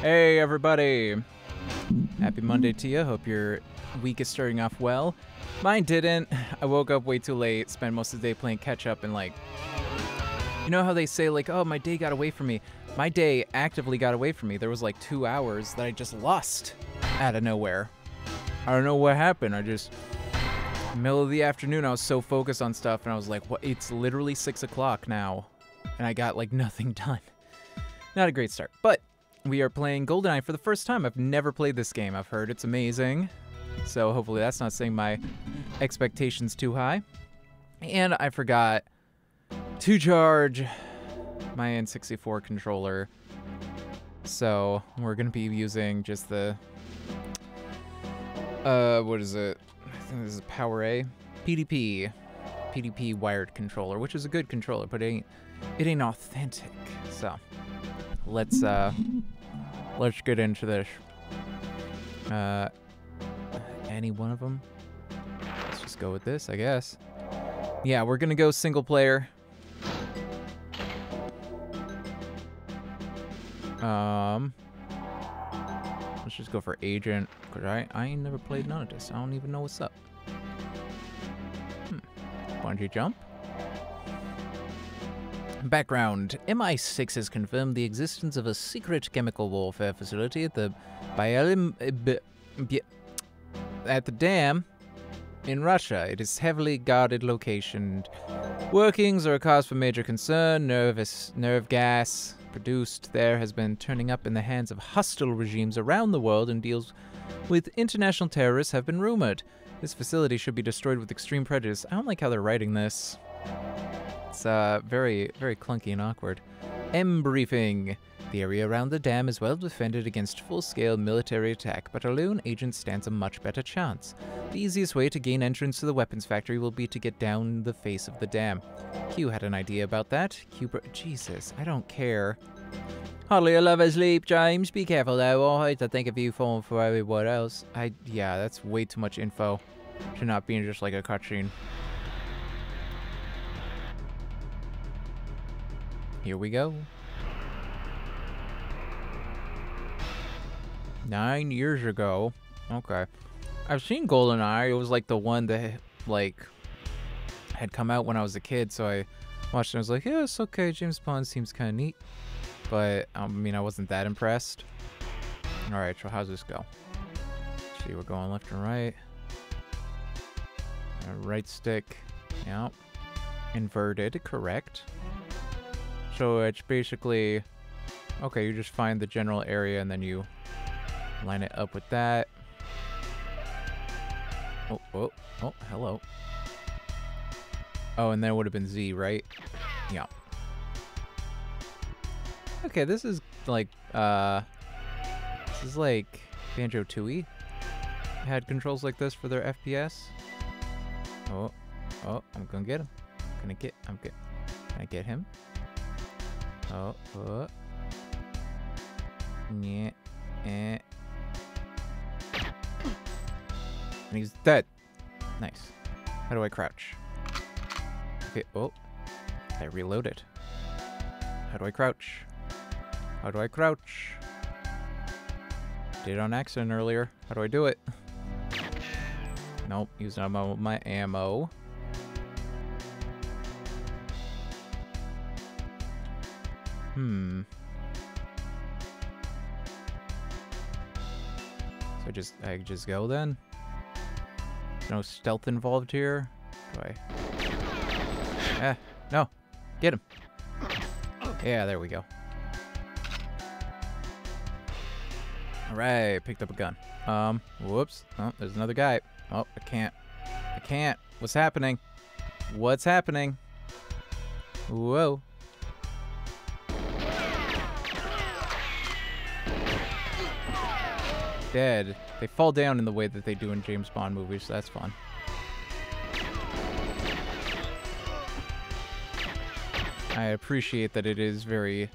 Hey, everybody. Happy Monday to you. Hope your week is starting off well. Mine didn't. I woke up way too late, spent most of the day playing catch up, and like, you know how they say, like, oh, my day got away from me? My day actively got away from me. There was like two hours that I just lost out of nowhere. I don't know what happened. I just, middle of the afternoon, I was so focused on stuff, and I was like, what? It's literally six o'clock now, and I got like nothing done. Not a great start, but we are playing GoldenEye for the first time. I've never played this game. I've heard it's amazing. So hopefully that's not setting my expectations too high. And I forgot to charge my N64 controller. So we're going to be using just the... Uh, what is it? I think this is Power A. PDP. PDP wired controller, which is a good controller, but it ain't, it ain't authentic. So let's uh let's get into this. Uh, any one of them? Let's just go with this, I guess. Yeah, we're gonna go single player. Um, let's just go for agent, cause I I ain't never played none of this. I don't even know what's up. Hmm. Bungee jump. Background MI6 has confirmed the existence of a secret chemical warfare facility at the Byalim, eh, at the dam in Russia. It is heavily guarded location. Workings are a cause for major concern. Nervous nerve gas produced there has been turning up in the hands of hostile regimes around the world and deals with international terrorists have been rumored. This facility should be destroyed with extreme prejudice. I don't like how they're writing this. It's uh, very, very clunky and awkward. M briefing. The area around the dam is well defended against full-scale military attack, but a lone agent stands a much better chance. The easiest way to gain entrance to the weapons factory will be to get down the face of the dam. Q had an idea about that. Q Jesus, I don't care. Hardly a lover's leap, James. Be careful though, I hate to think of you falling for everyone else. I, yeah, that's way too much info to not being just like a cutscene. Here we go. Nine years ago. Okay. I've seen GoldenEye. It was like the one that like had come out when I was a kid, so I watched it. I was like, yeah, it's okay. James Bond seems kind of neat, but I mean, I wasn't that impressed. All right, so how's this go? Let's see, we're going left and right. Right stick. Yep. Inverted, correct. So it's basically, okay, you just find the general area and then you line it up with that. Oh, oh, oh, hello. Oh, and then it would have been Z, right? Yeah. Okay, this is like, uh, this is like Banjo-Tooie. Had controls like this for their FPS. Oh, oh, I'm gonna get him. Gonna get, I'm can I get him? Oh. Yeah. Eh. And he's dead. Nice. How do I crouch? Okay, oh. I reload it. How do I crouch? How do I crouch? Did it on accident earlier. How do I do it? Nope, using my ammo. Hmm. So just I just go then? No stealth involved here? Do I? Eh, no. Get him. Yeah, there we go. Alright, picked up a gun. Um, whoops. Oh, there's another guy. Oh, I can't. I can't. What's happening? What's happening? Whoa. Dead. They fall down in the way that they do in James Bond movies, so that's fun. I appreciate that it is very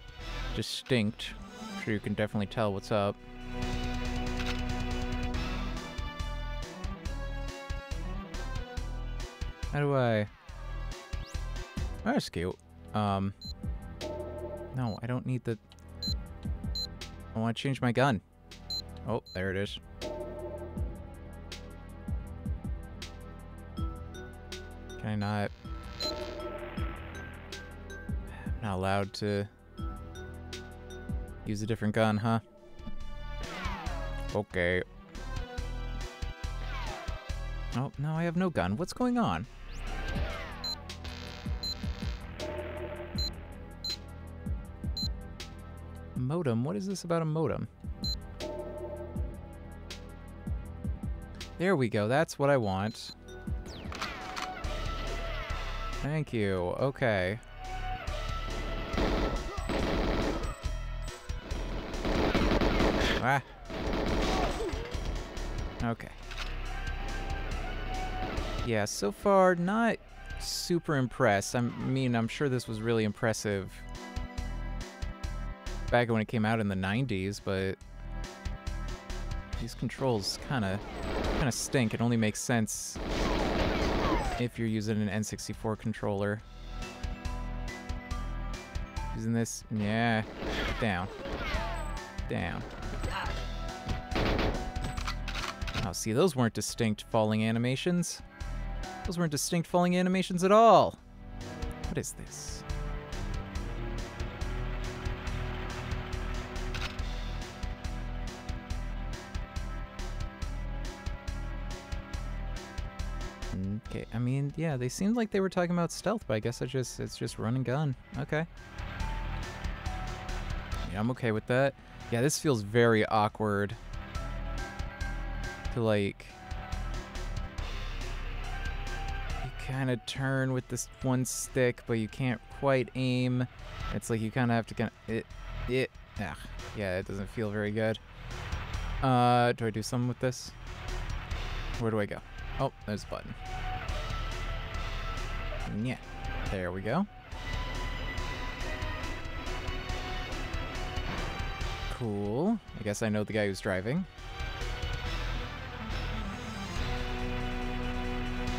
distinct. I'm sure you can definitely tell what's up. How do I... I rescue. Um... No, I don't need the... I want to change my gun. Oh, there it is. Can I not? I'm not allowed to use a different gun, huh? Okay. Oh, no, I have no gun. What's going on? Modem? What is this about a modem? There we go. That's what I want. Thank you. Okay. Ah. Okay. Yeah, so far, not super impressed. I mean, I'm sure this was really impressive back when it came out in the 90s, but these controls kind of of stink. It only makes sense if you're using an N64 controller. Using this, yeah, down, down. Oh, see, those weren't distinct falling animations. Those weren't distinct falling animations at all. What is this? Yeah, they seemed like they were talking about stealth, but I guess I just it's just run and gun. Okay. Yeah, I'm okay with that. Yeah, this feels very awkward. To like you kind of turn with this one stick, but you can't quite aim. It's like you kind of have to kind of it it ah, yeah, it doesn't feel very good. Uh, do I do something with this? Where do I go? Oh, there's a button. Yeah, there we go. Cool. I guess I know the guy who's driving.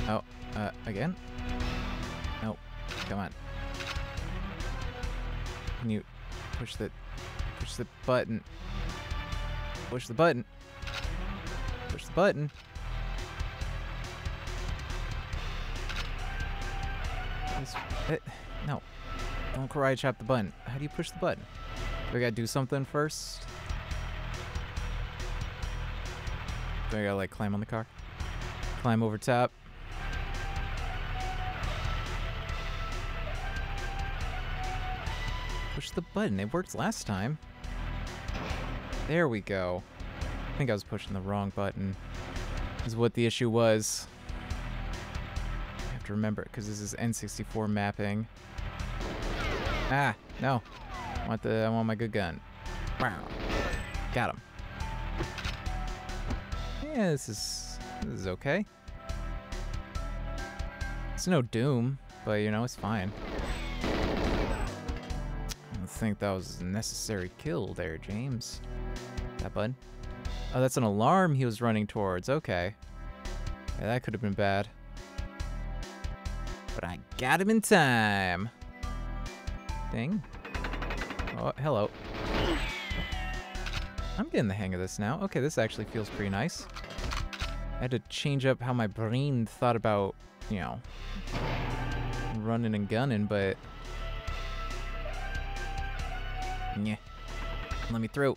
Oh, uh, again? No, come on. Can you push the, push the button? Push the button. Push the button. Eh, no. Don't karate chop the button. How do you push the button? Do I gotta do something first? Do I gotta like climb on the car? Climb over top? Push the button. It worked last time. There we go. I think I was pushing the wrong button. Is what the issue was have to remember it because this is N64 mapping. Ah, no. I want the I want my good gun. Wow. Got him. Yeah, this is this is okay. It's no Doom, but you know, it's fine. I don't think that was a necessary kill there, James. That bud. Oh, that's an alarm he was running towards. Okay. Yeah, that could have been bad. Got him in time. Ding. Oh, hello. I'm getting the hang of this now. Okay, this actually feels pretty nice. I had to change up how my brain thought about, you know, running and gunning, but... Yeah. Let me through.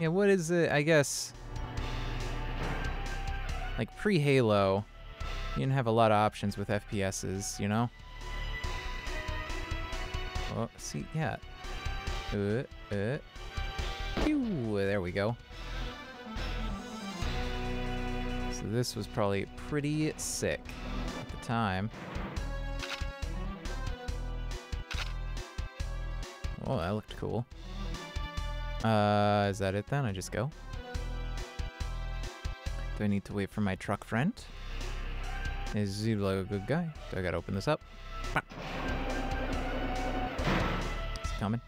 Yeah, what is it? I guess like pre-Halo, you didn't have a lot of options with FPSs, you know? Oh, see, yeah. Uh, uh. Pew, there we go. So this was probably pretty sick at the time. Oh, that looked cool. Uh, is that it then? I just go? Do I need to wait for my truck friend? Is like a good guy? Do I gotta open this up? It's coming.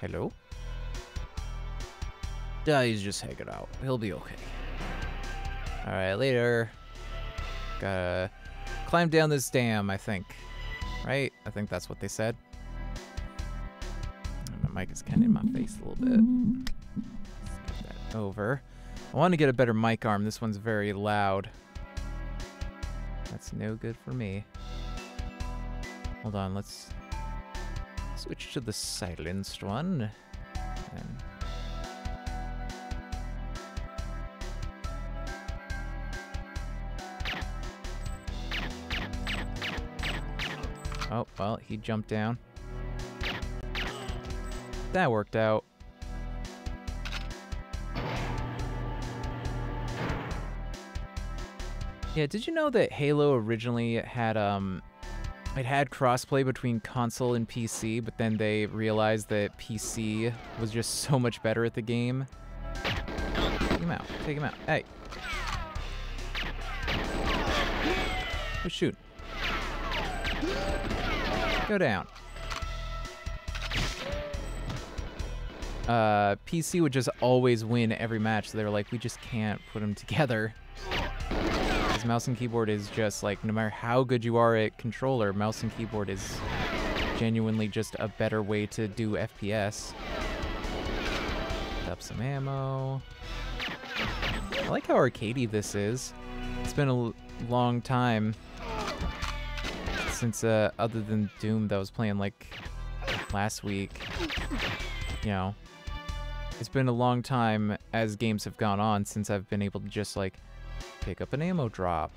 Hello? Yeah, he's just hanging out. He'll be okay. Alright, later. Gotta climb down this dam, I think. Right? I think that's what they said. My mic is kind of in my face a little bit. Over. I want to get a better mic arm. This one's very loud. That's no good for me. Hold on, let's switch to the silenced one. And Oh, well, he jumped down. That worked out. Yeah, did you know that Halo originally had um it had crossplay between console and PC, but then they realized that PC was just so much better at the game. Take him out. Take him out. Hey. Who's shooting? Go down. Uh, PC would just always win every match. So they were like, we just can't put them together. Because mouse and keyboard is just like, no matter how good you are at controller, mouse and keyboard is genuinely just a better way to do FPS. Up some ammo. I like how arcadey this is. It's been a long time since uh, other than Doom that I was playing like last week, you know, it's been a long time as games have gone on since I've been able to just like pick up an ammo drop.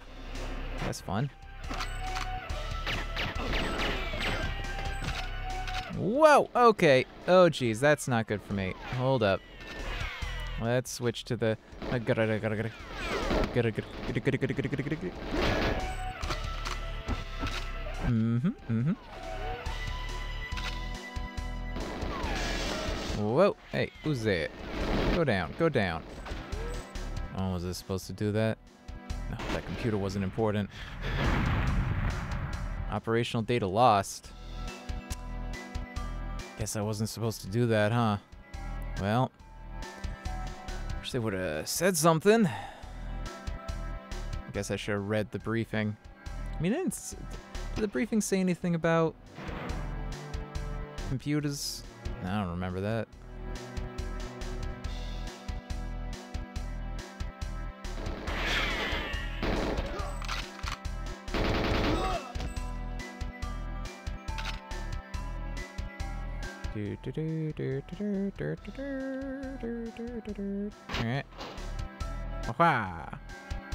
That's fun. Whoa, okay. Oh geez, that's not good for me. Hold up. Let's switch to the Mm-hmm, mm-hmm. Whoa, hey, who's that? Go down, go down. Oh, was I supposed to do that? No, that computer wasn't important. Operational data lost. Guess I wasn't supposed to do that, huh? Well, wish they would have said something. I guess I should have read the briefing. I mean, it's did the briefing say anything about computers? I don't remember that.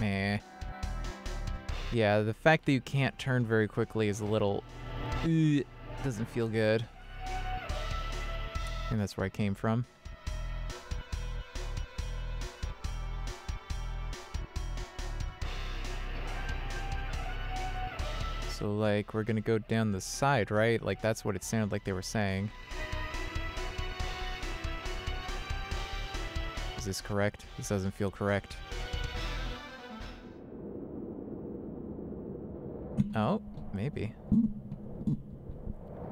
Meh. Yeah, the fact that you can't turn very quickly is a little... Uh, doesn't feel good. And that's where I came from. So, like, we're gonna go down the side, right? Like, that's what it sounded like they were saying. This is correct? This doesn't feel correct. Oh, maybe.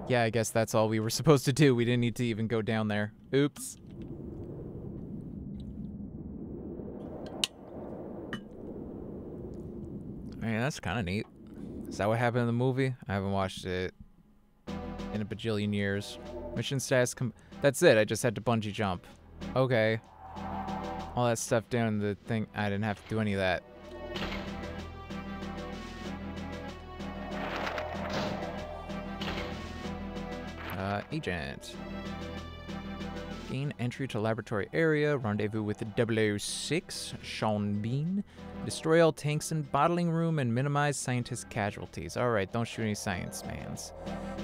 Yeah, I guess that's all we were supposed to do. We didn't need to even go down there. Oops. Man, that's kind of neat. Is that what happened in the movie? I haven't watched it in a bajillion years. Mission status com- That's it, I just had to bungee jump. Okay. All that stuff down the thing, I didn't have to do any of that. Uh, agent. Gain entry to laboratory area. Rendezvous with the 006, Sean Bean. Destroy all tanks in bottling room and minimize scientist casualties. Alright, don't shoot any science mans.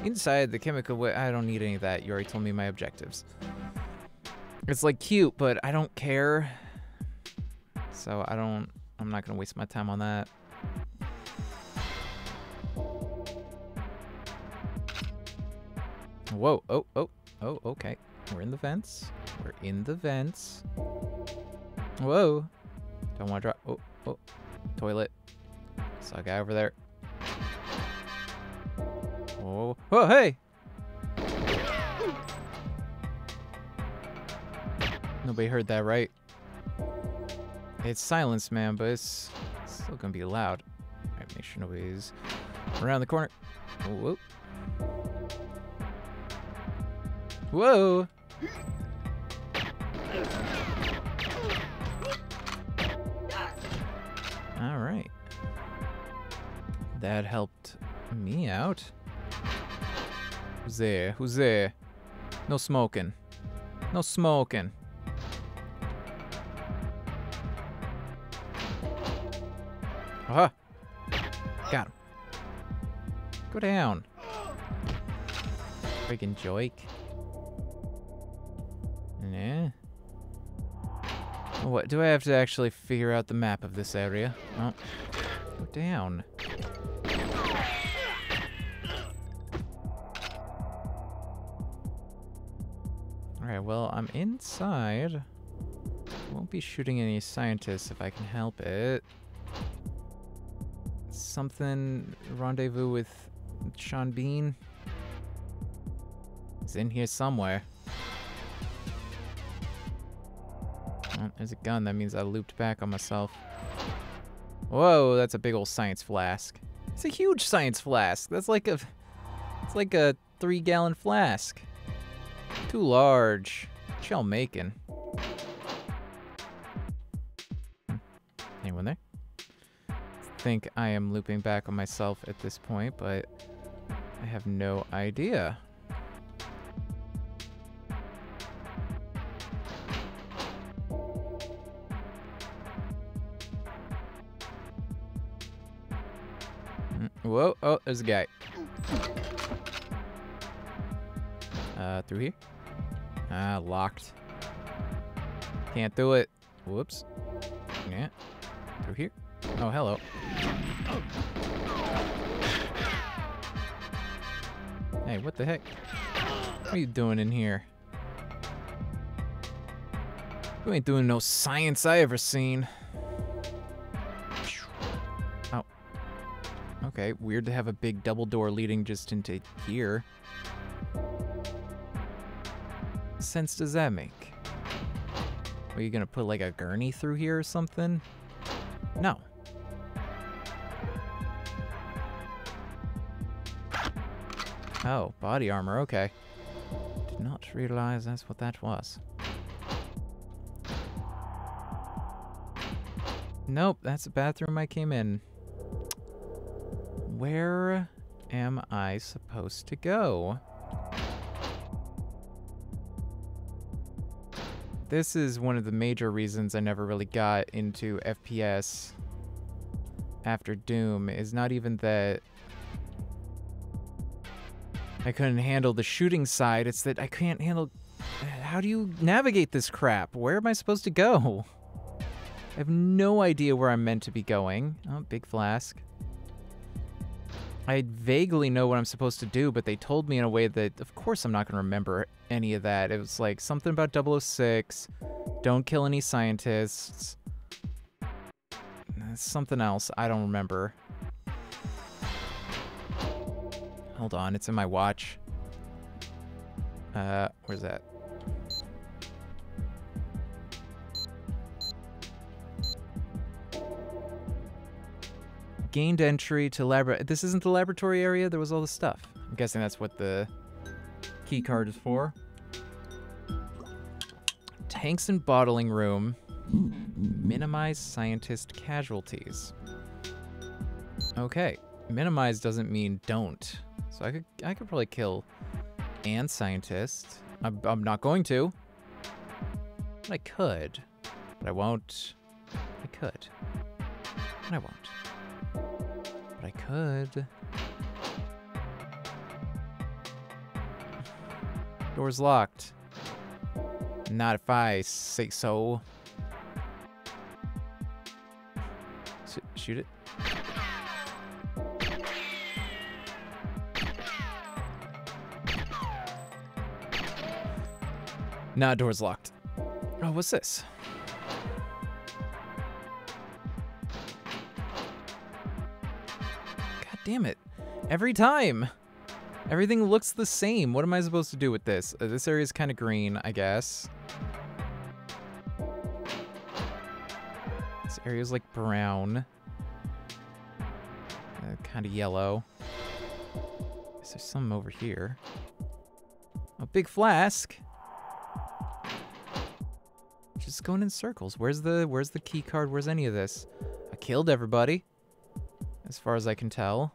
Inside the chemical I don't need any of that. You already told me my objectives. It's like cute, but I don't care. So I don't, I'm not gonna waste my time on that. Whoa, oh, oh, oh, okay. We're in the vents. We're in the vents. Whoa. Don't want to drop. Oh, oh. Toilet. Saw a guy over there. Oh, oh, hey! Nobody heard that, right? It's silence, man, but it's still gonna be loud. Alright, make sure nobody's around the corner. Whoa. Whoa! Alright. That helped me out. Who's there? Who's there? No smoking. No smoking. Go down. Freaking joik. Yeah. What, do I have to actually figure out the map of this area? Oh. Go down. Alright, well, I'm inside. Won't be shooting any scientists if I can help it. Something rendezvous with Sean Bean. He's in here somewhere. Oh, there's a gun. That means I looped back on myself. Whoa, that's a big old science flask. It's a huge science flask. That's like a... It's like a three-gallon flask. Too large. Y'all making? Think I am looping back on myself at this point, but I have no idea. Mm, whoa, oh, there's a guy. Uh, through here? Ah, locked. Can't do it. Whoops. Yeah. Through here? Oh, hello. Hey, what the heck? What are you doing in here? You ain't doing no science I ever seen. Oh. Okay, weird to have a big double door leading just into here. What sense does that make? Are you gonna put like a gurney through here or something? No. Oh, body armor, okay. Did not realize that's what that was. Nope, that's the bathroom I came in. Where am I supposed to go? This is one of the major reasons I never really got into FPS after Doom, is not even that I couldn't handle the shooting side. It's that I can't handle. How do you navigate this crap? Where am I supposed to go? I have no idea where I'm meant to be going. Oh, big flask. I vaguely know what I'm supposed to do, but they told me in a way that, of course, I'm not going to remember any of that. It was like something about 006, don't kill any scientists, something else. I don't remember. Hold on, it's in my watch. Uh, where's that? Gained entry to laboratory. This isn't the laboratory area. There was all the stuff. I'm guessing that's what the key card is for. Tanks and bottling room. Minimize scientist casualties. Okay. Minimize doesn't mean don't. So I could I could probably kill and scientist. I'm, I'm not going to. But I could. But I won't. I could. But I won't. But I could. Door's locked. Not if I say so. Shoot it. Nah, door's locked. Oh, what's this? God damn it. Every time. Everything looks the same. What am I supposed to do with this? Uh, this area is kind of green, I guess. This area is like brown. Uh, kind of yellow. Is there some over here? A big flask. Just going in circles. Where's the where's the key card? Where's any of this? I killed everybody. As far as I can tell.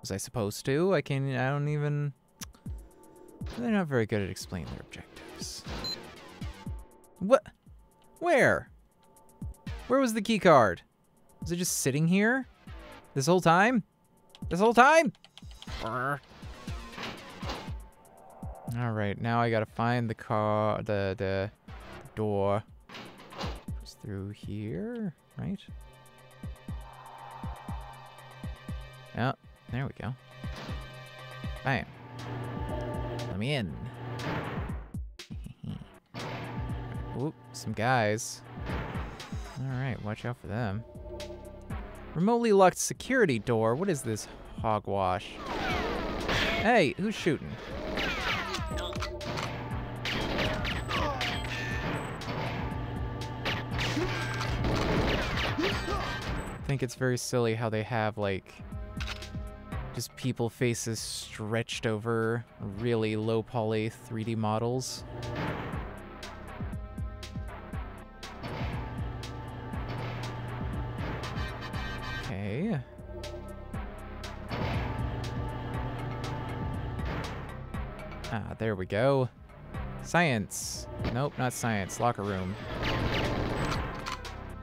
Was I supposed to? I can't. I don't even they're not very good at explaining their objectives. What? Where? Where was the key card? Was it just sitting here? This whole time? This whole time? All right, now I gotta find the car, the the door. It's through here, right? Yeah, there we go. Bam. Let me in. Oop, some guys. Alright, watch out for them. Remotely locked security door. What is this hogwash? Hey, who's shooting? Think it's very silly how they have like just people faces stretched over really low poly 3D models. Okay. Ah, there we go. Science. Nope, not science. Locker room.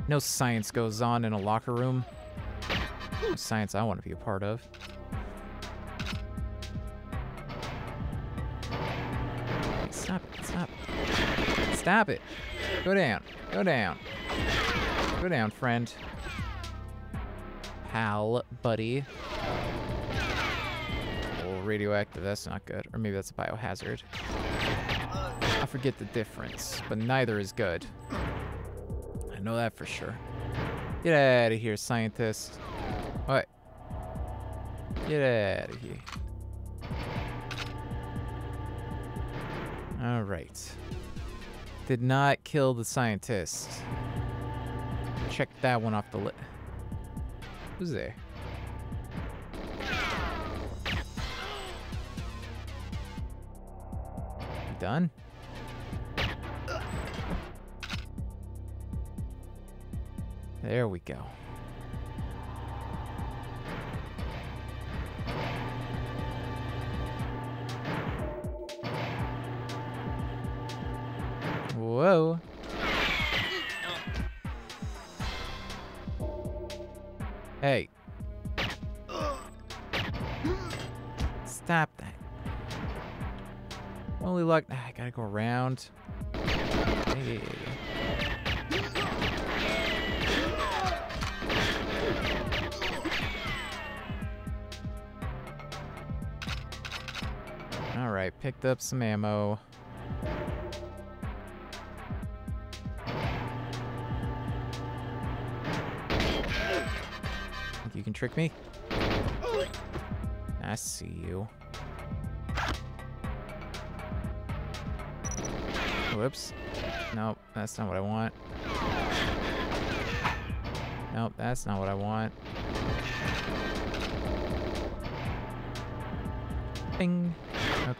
No science goes on in a locker room. No science I want to be a part of. Stop it, stop. Stop it. Go down. Go down. Go down, friend. Pal, buddy. Oh, radioactive, that's not good. Or maybe that's a biohazard. I forget the difference, but neither is good. Know that for sure. Get out of here, scientist. What? Get out of here. All right. Did not kill the scientist. Check that one off the list. Who's there? Done? There we go. Whoa. Hey. Stop that. Holy luck. Ah, I gotta go around. Hey. Picked up some ammo. Think you can trick me? I see you. Whoops. Nope, that's not what I want. Nope, that's not what I want. Bing.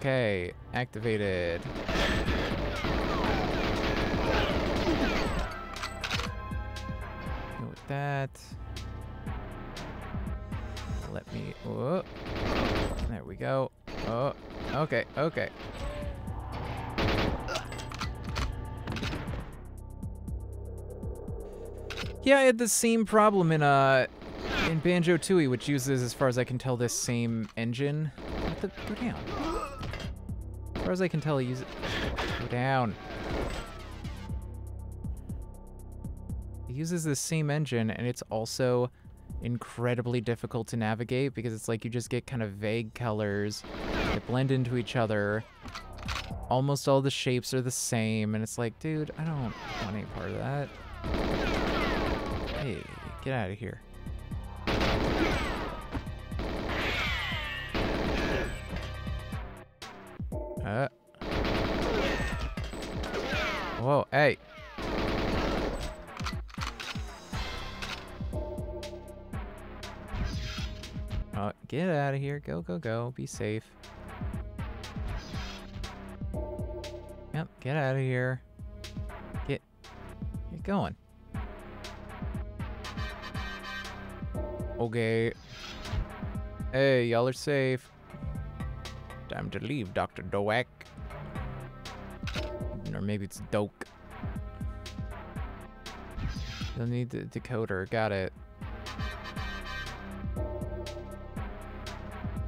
Okay, activated. With that. Let me. Oh, there we go. Oh, okay, okay. Yeah, I had the same problem in uh in Banjo Tooie, which uses, as far as I can tell, this same engine. What the, down. As far as I can tell, it uses. Go down. It uses the same engine, and it's also incredibly difficult to navigate because it's like you just get kind of vague colors that blend into each other. Almost all the shapes are the same, and it's like, dude, I don't want any part of that. Hey, get out of here. Whoa, hey. Oh, get out of here. Go, go, go. Be safe. Yep, get out of here. Get, get going. Okay. Hey, y'all are safe. Time to leave, Dr. Doak. Or maybe it's Doke. You'll need the decoder. Got it.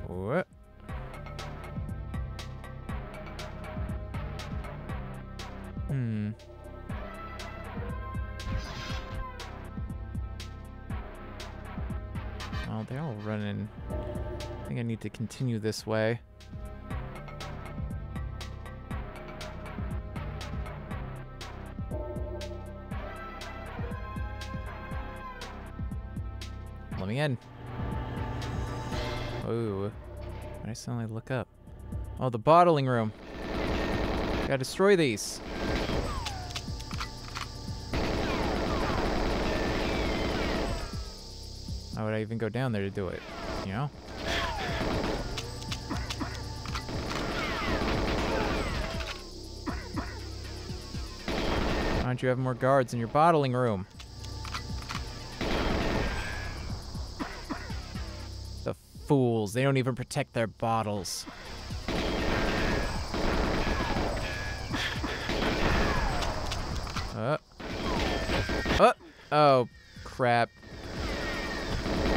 What? Hmm. Well, they're all running. I think I need to continue this way. I suddenly look up. Oh, the bottling room. Gotta destroy these. Why would I even go down there to do it? You know? Why don't you have more guards in your bottling room? Fools. They don't even protect their bottles. Uh. Uh. Oh, crap.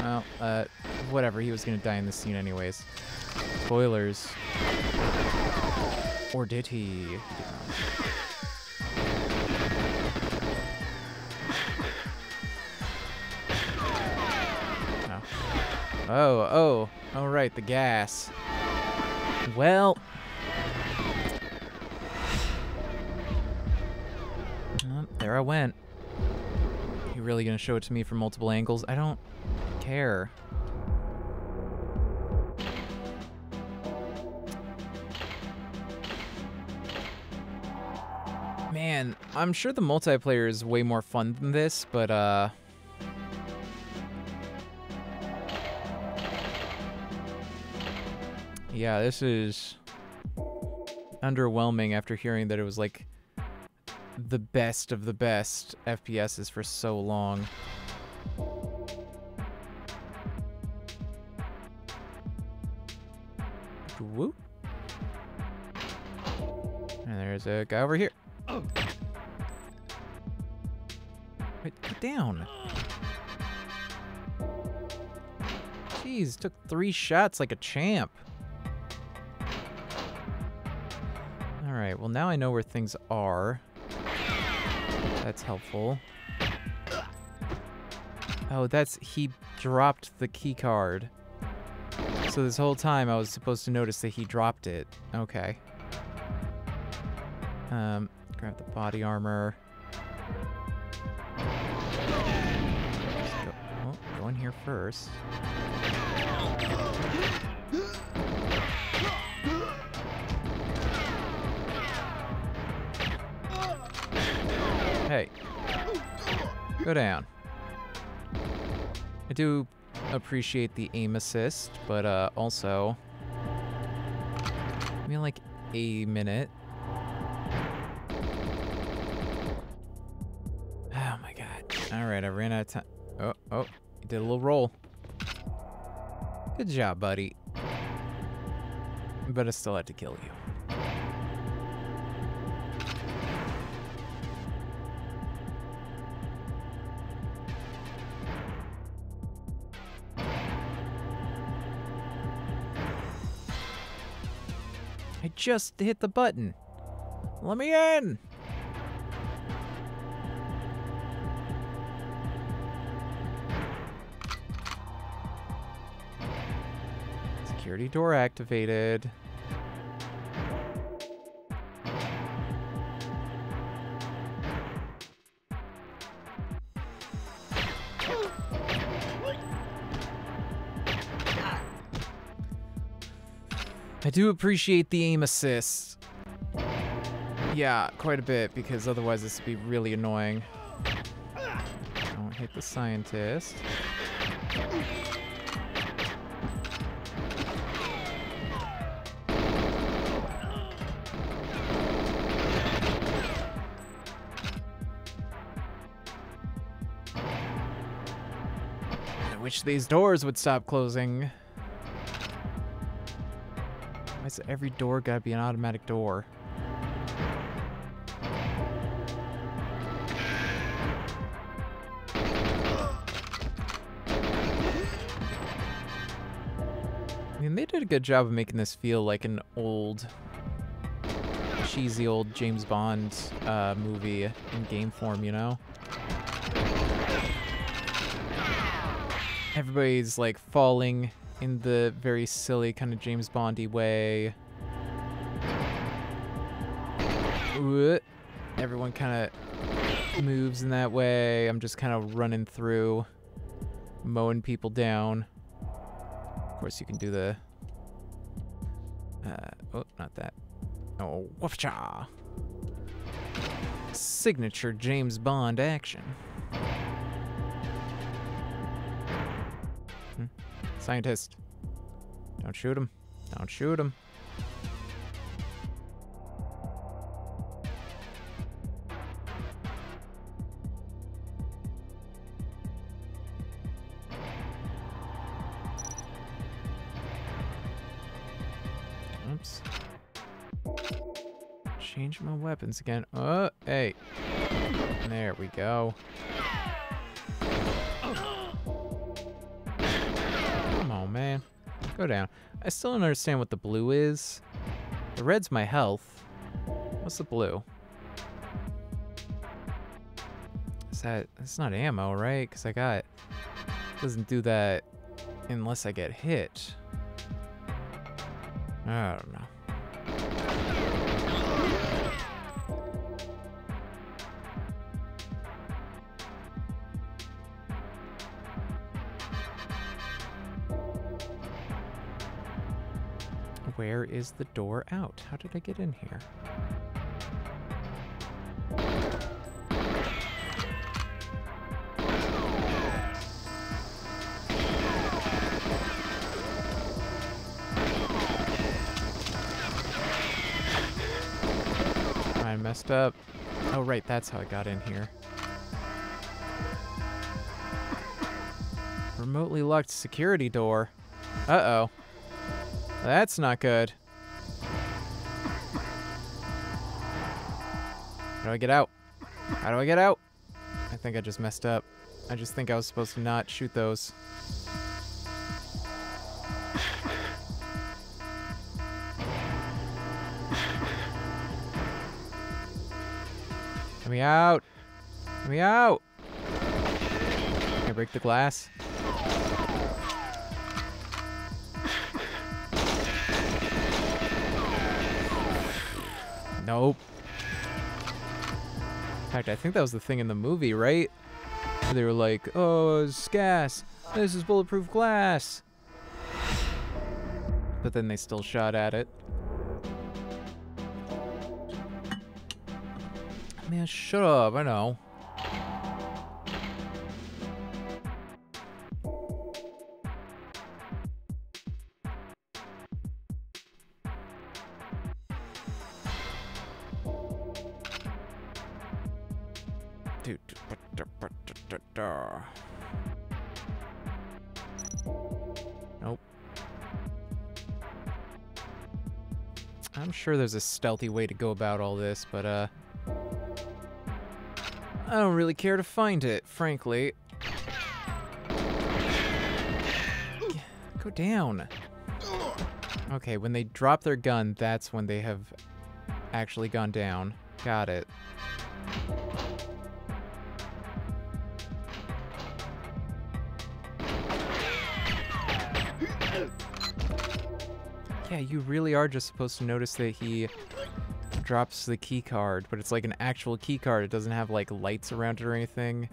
Well, uh, whatever. He was gonna die in this scene anyways. Spoilers. Or did he? Oh, oh. All right, the gas. Well. Oh, there I went. You really gonna show it to me from multiple angles? I don't care. Man, I'm sure the multiplayer is way more fun than this, but uh Yeah, this is underwhelming after hearing that it was like the best of the best FPSs for so long. Whoop. And there's a guy over here. Wait, get down. Jeez, took three shots like a champ. Alright, well now I know where things are. That's helpful. Oh, that's... he dropped the key card. So this whole time I was supposed to notice that he dropped it. Okay. Um, grab the body armor. Go, oh, go in here first. Go down. I do appreciate the aim assist, but uh, also... Give me like a minute. Oh my god. Alright, I ran out of time. Oh, oh, did a little roll. Good job, buddy. But I still had to kill you. Just hit the button. Let me in. Security door activated. do appreciate the aim assist. Yeah, quite a bit, because otherwise this would be really annoying. Don't hit the scientist. I wish these doors would stop closing. Is every door gotta be an automatic door? I mean, they did a good job of making this feel like an old, cheesy old James Bond uh, movie in game form, you know? Everybody's like falling in the very silly kind of James Bondy way. Everyone kind of moves in that way. I'm just kind of running through, mowing people down. Of course, you can do the. Uh, oh, not that. Oh, woofcha! Signature James Bond action. Scientist. Don't shoot him. Don't shoot him. Oops. Change my weapons again. Oh, hey. There we go. Go down. I still don't understand what the blue is. The red's my health. What's the blue? Is that... It's not ammo, right? Because I got... Doesn't do that unless I get hit. I don't know. Where is the door out? How did I get in here? I messed up. Oh, right, that's how I got in here. Remotely locked security door. Uh-oh. That's not good. How do I get out? How do I get out? I think I just messed up. I just think I was supposed to not shoot those. Let me out. Let me out. Can I break the glass? Nope. In fact, I think that was the thing in the movie, right? They were like, oh, it's gas. This is bulletproof glass. But then they still shot at it. Man, shut up. I know. Sure there's a stealthy way to go about all this, but uh I don't really care to find it, frankly. Go down. Okay, when they drop their gun, that's when they have actually gone down. Got it. Yeah, you really are just supposed to notice that he drops the key card, but it's like an actual key card. It doesn't have like lights around it or anything.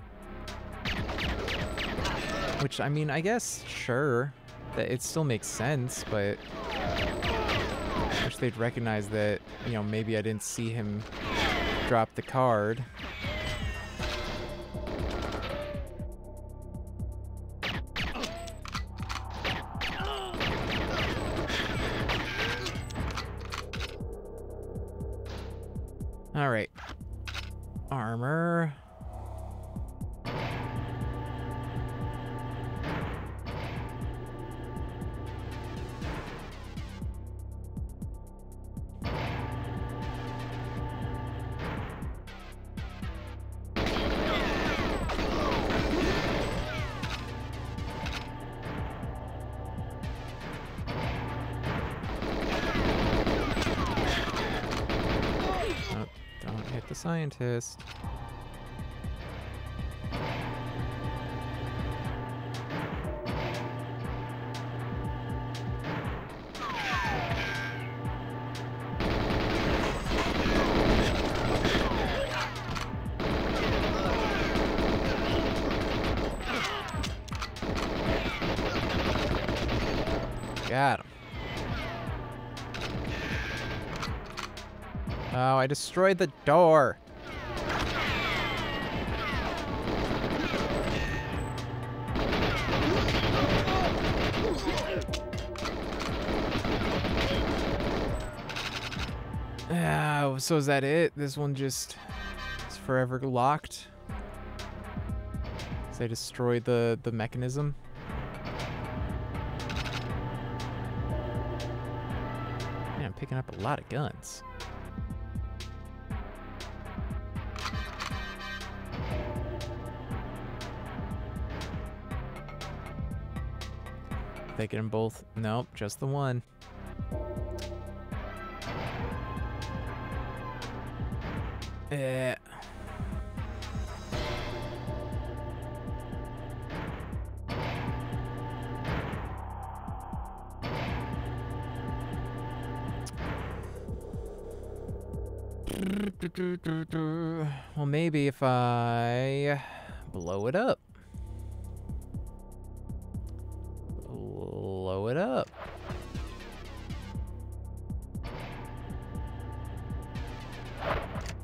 Which, I mean, I guess, sure, that it still makes sense, but I wish they'd recognize that, you know, maybe I didn't see him drop the card. Got him. Oh, I destroyed the door. Yeah, so is that it? This one just is forever locked? I destroyed the, the mechanism? Picking up a lot of guns. They get them both. Nope, just the one. Eh. Well, maybe if I blow it up. Blow it up.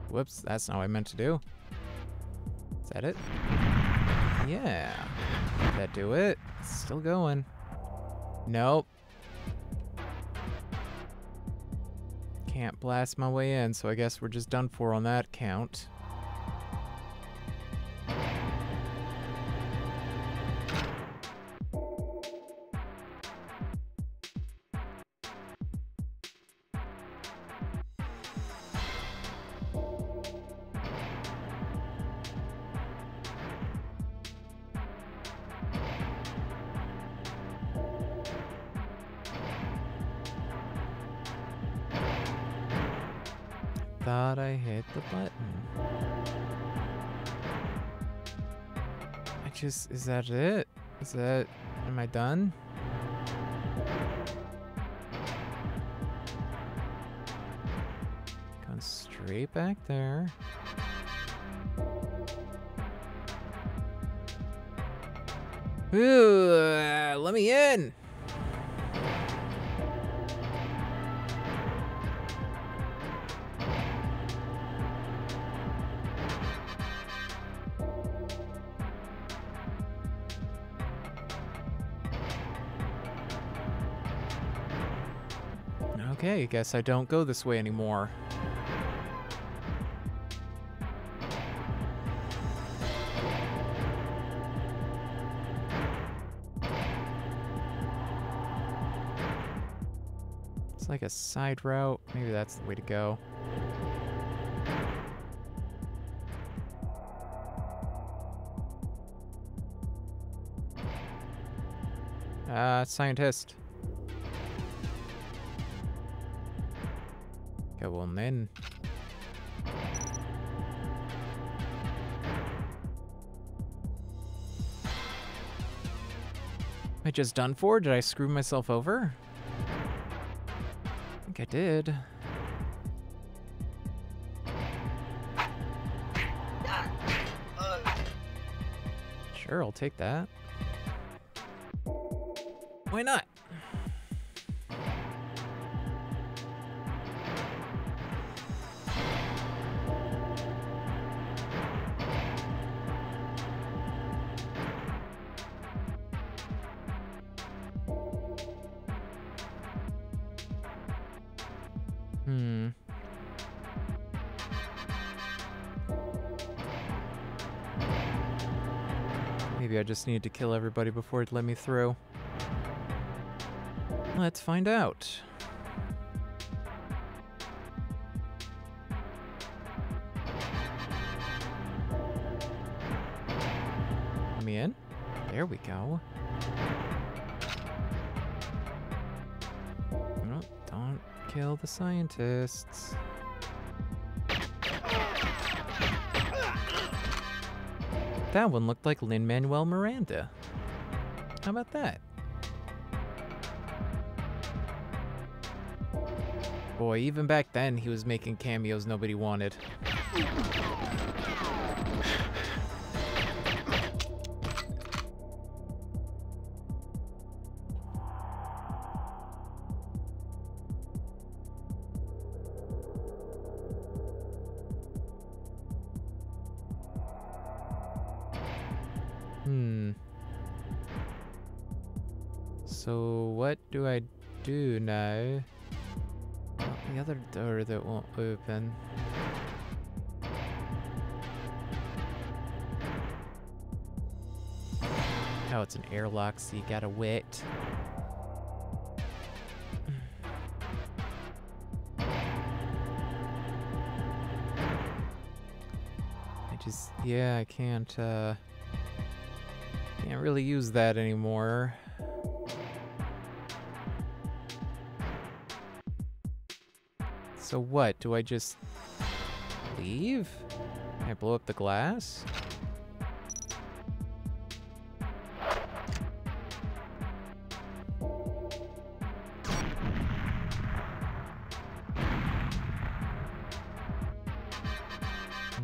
Whoops, that's not what I meant to do. Is that it? Yeah. Did that do it? It's still going. Nope. Can't blast my way in, so I guess we're just done for on that count. That it? Is that, am I done? Going straight back there. Ooh, uh, let me in. Okay, guess I don't go this way anymore. It's like a side route. Maybe that's the way to go. Uh, scientist. On then. Am I just done for? Did I screw myself over? I think I did. Sure, I'll take that. Why not? Just needed to kill everybody before it let me through. Let's find out. Let me in. There we go. Don't kill the scientists. That one looked like Lin Manuel Miranda. How about that? Boy, even back then, he was making cameos nobody wanted. Won't open. Oh, it's an airlock, so you gotta wait. I just, yeah, I can't, uh, can't really use that anymore. So what? Do I just leave? I blow up the glass?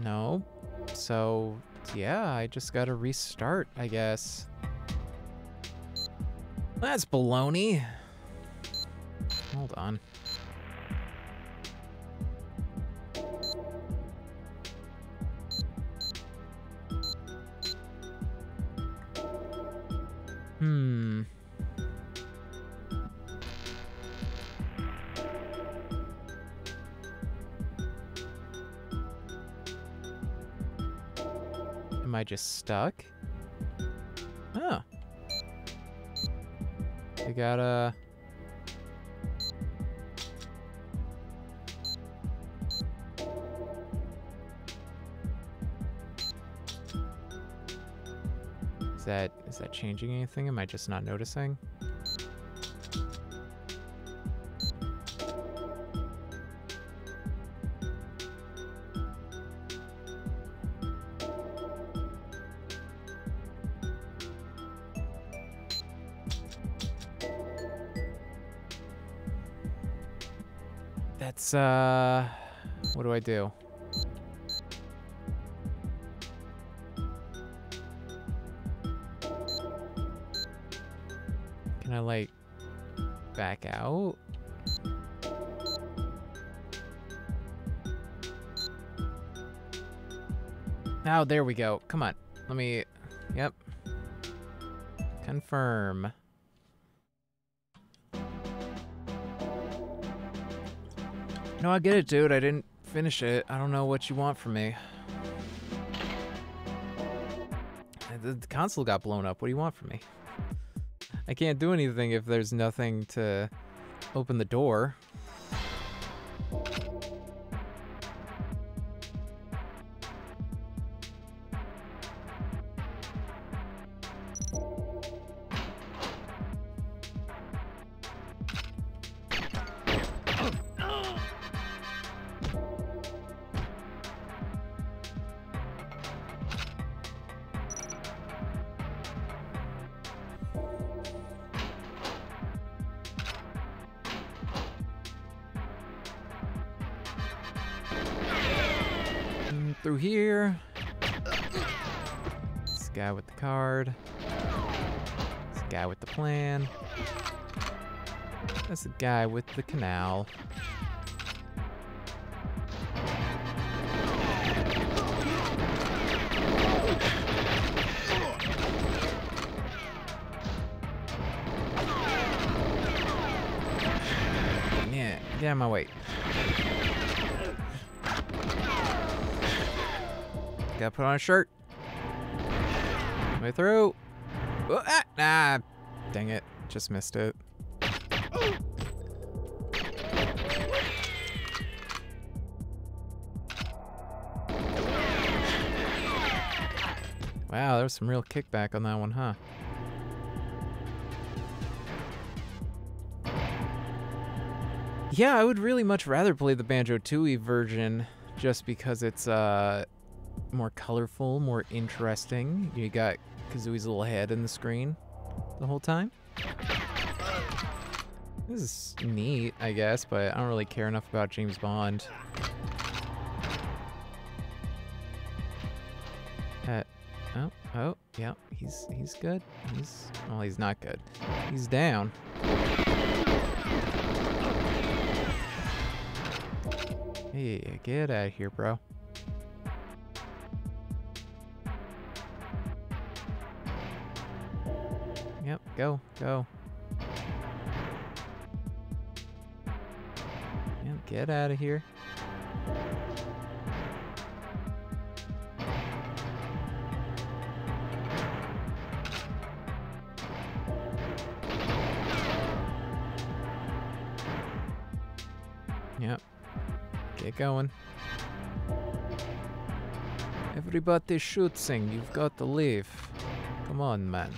No. So, yeah, I just gotta restart, I guess. That's baloney. Hold on. Just stuck? Oh. I gotta... Is that is that changing anything? Am I just not noticing? Uh what do I do? Can I like back out? Oh, there we go. Come on. Let me Yep. Confirm. I get it, dude. I didn't finish it. I don't know what you want from me. The, the console got blown up. What do you want from me? I can't do anything if there's nothing to open the door. Through here. This guy with the card. This guy with the plan. That's the guy with the canal. Put on a shirt. Way through. Ah, ah, dang it. Just missed it. Wow, there was some real kickback on that one, huh? Yeah, I would really much rather play the Banjo Tooie version just because it's uh more colorful, more interesting. You got Kazooie's little head in the screen the whole time. This is neat, I guess, but I don't really care enough about James Bond. Uh, oh, oh, yeah, he's he's good. He's well, he's not good. He's down. Hey, get out of here, bro. Go, go. Get out of here. Yep. Get going. Everybody shooting. You've got to leave. Come on, man.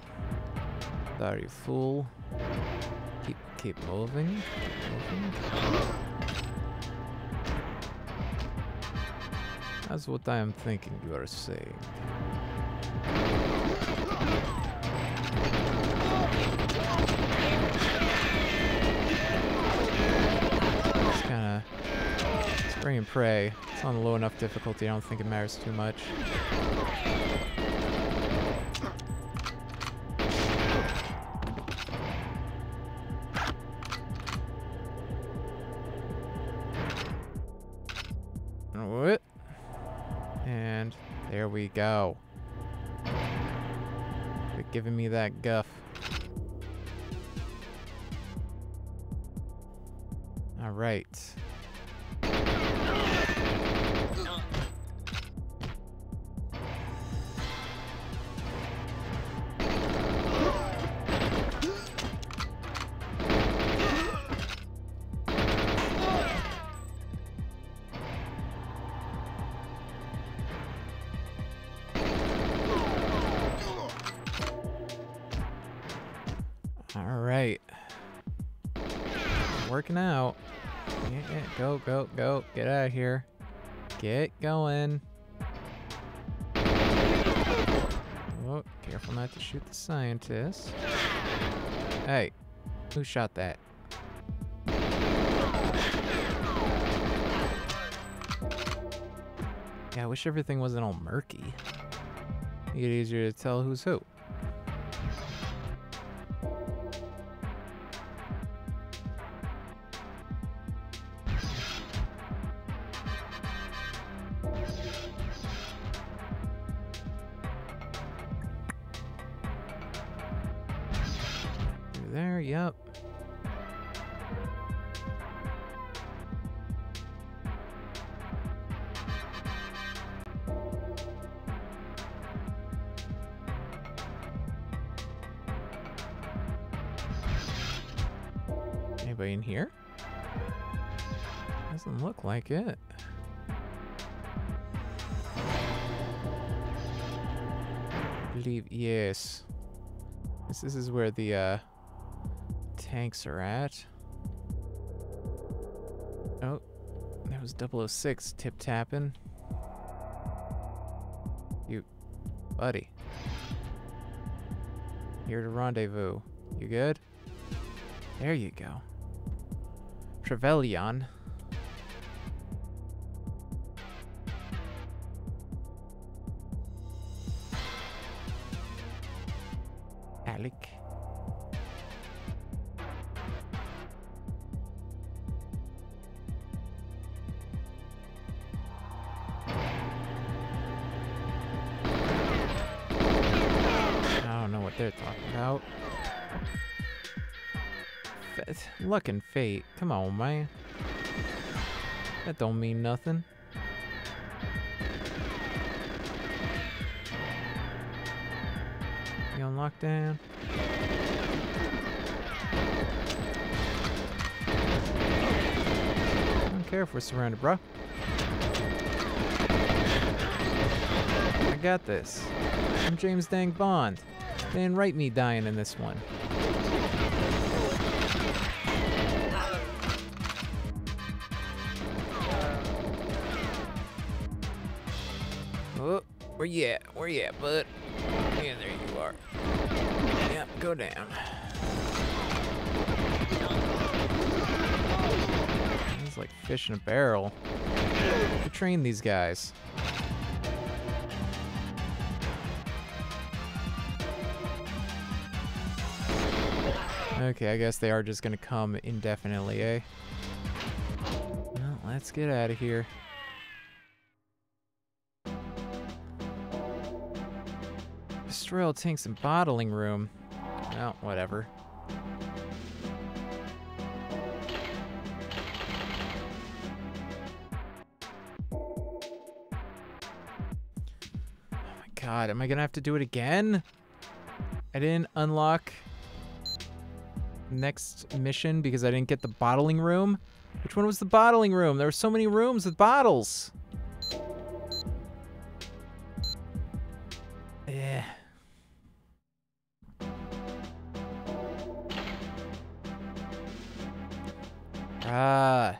Are you fool? Keep keep moving. Keep moving. That's what I am thinking you are saying. It's kinda spring and pray. It's on low enough difficulty, I don't think it matters too much. Giving me that guff. All right. Go, go, go. Get out of here. Get going. Oh, careful not to shoot the scientist. Hey, who shot that? Yeah, I wish everything wasn't all murky. Make it easier to tell who's who. Like it. believe yes. This, this is where the uh, tanks are at. Oh, that was 006 tip tapping. You, buddy. Here to rendezvous. You good? There you go. Trevelyan. Alec. I don't know what they're talking about. F- luck and fate. Come on, man. That don't mean nothing. You on lockdown? Care if we're surrounded, bro. I got this. I'm James Dang Bond. They didn't write me dying in this one. Oh. you at? Where you at, bud? Yeah, there you are. Yep, go down. Fish in a barrel. Who train these guys? Okay, I guess they are just gonna come indefinitely, eh? Well, let's get out of here. Destroy all tanks and bottling room. Well, whatever. God, am I gonna have to do it again? I didn't unlock next mission because I didn't get the bottling room. Which one was the bottling room? There were so many rooms with bottles. Yeah. Ah.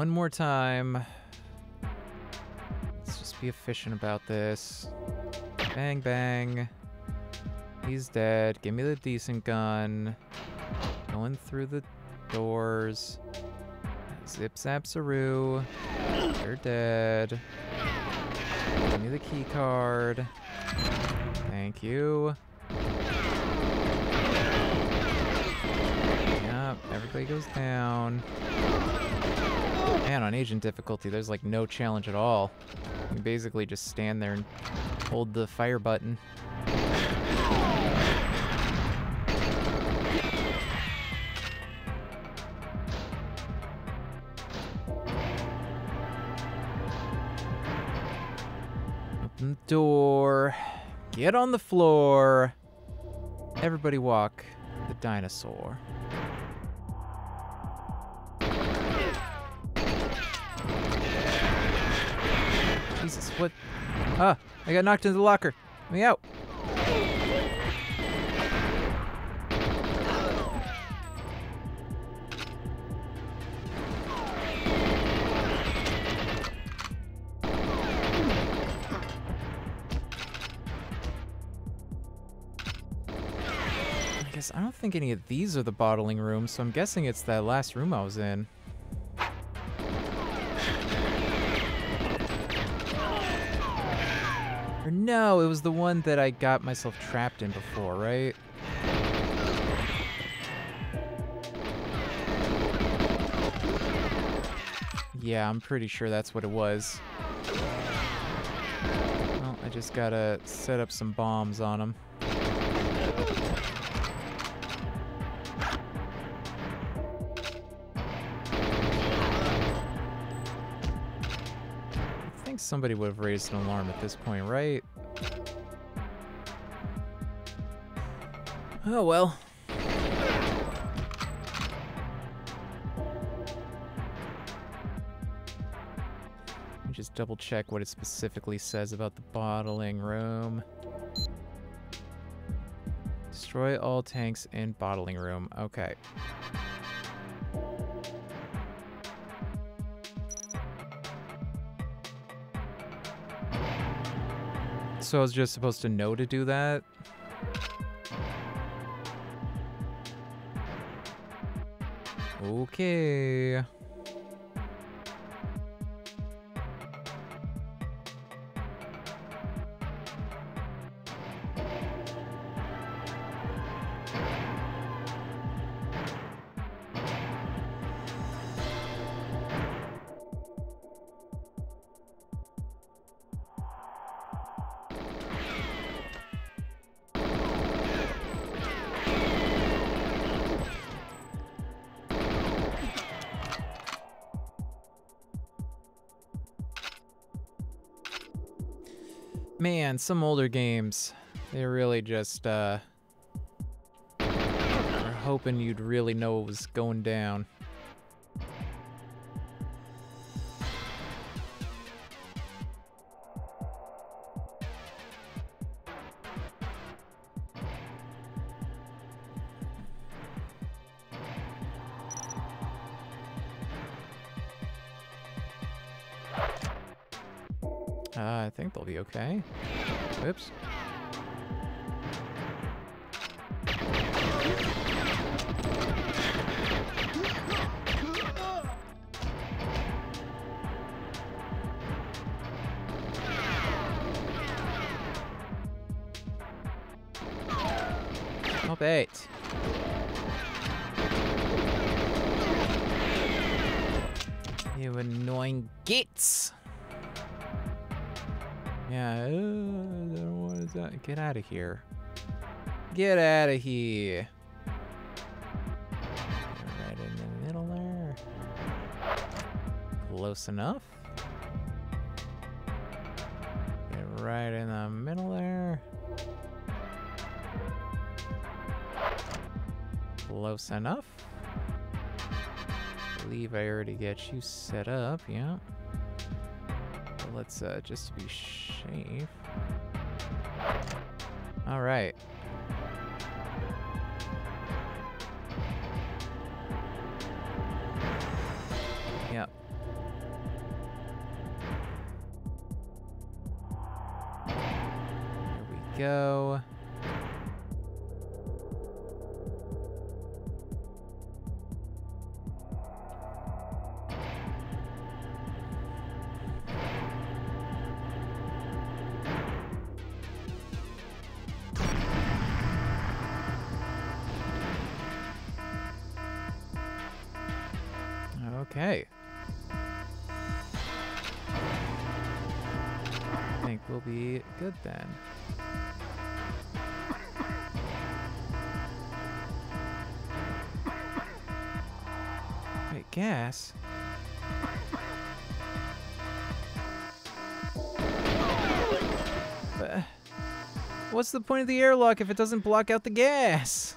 One more time. Let's just be efficient about this. Bang, bang. He's dead. Give me the decent gun. Going through the doors. Zip zap saroo. You're dead. Give me the key card. Thank you. Yep, everybody goes down. Man, on agent difficulty, there's like no challenge at all. You basically just stand there and hold the fire button. Open the door. Get on the floor. Everybody walk the dinosaur. Jesus? Ah, I got knocked into the locker. Let me out. I guess I don't think any of these are the bottling rooms, so I'm guessing it's that last room I was in. No, it was the one that I got myself trapped in before, right? Yeah, I'm pretty sure that's what it was. Well, I just gotta set up some bombs on them. Somebody would have raised an alarm at this point, right? Oh well. Let me just double check what it specifically says about the bottling room. Destroy all tanks in bottling room. Okay. So I was just supposed to know to do that? Okay. Man, some older games, they really just, uh, are hoping you'd really know what was going down. Okay. Oops. Get out of here. Get out of here. Right in the middle there. Close enough. Get right in the middle there. Close enough. believe I already get you set up, yeah. Let's uh, just be safe. All right. Yep. There we go. Gas? What's the point of the airlock if it doesn't block out the gas?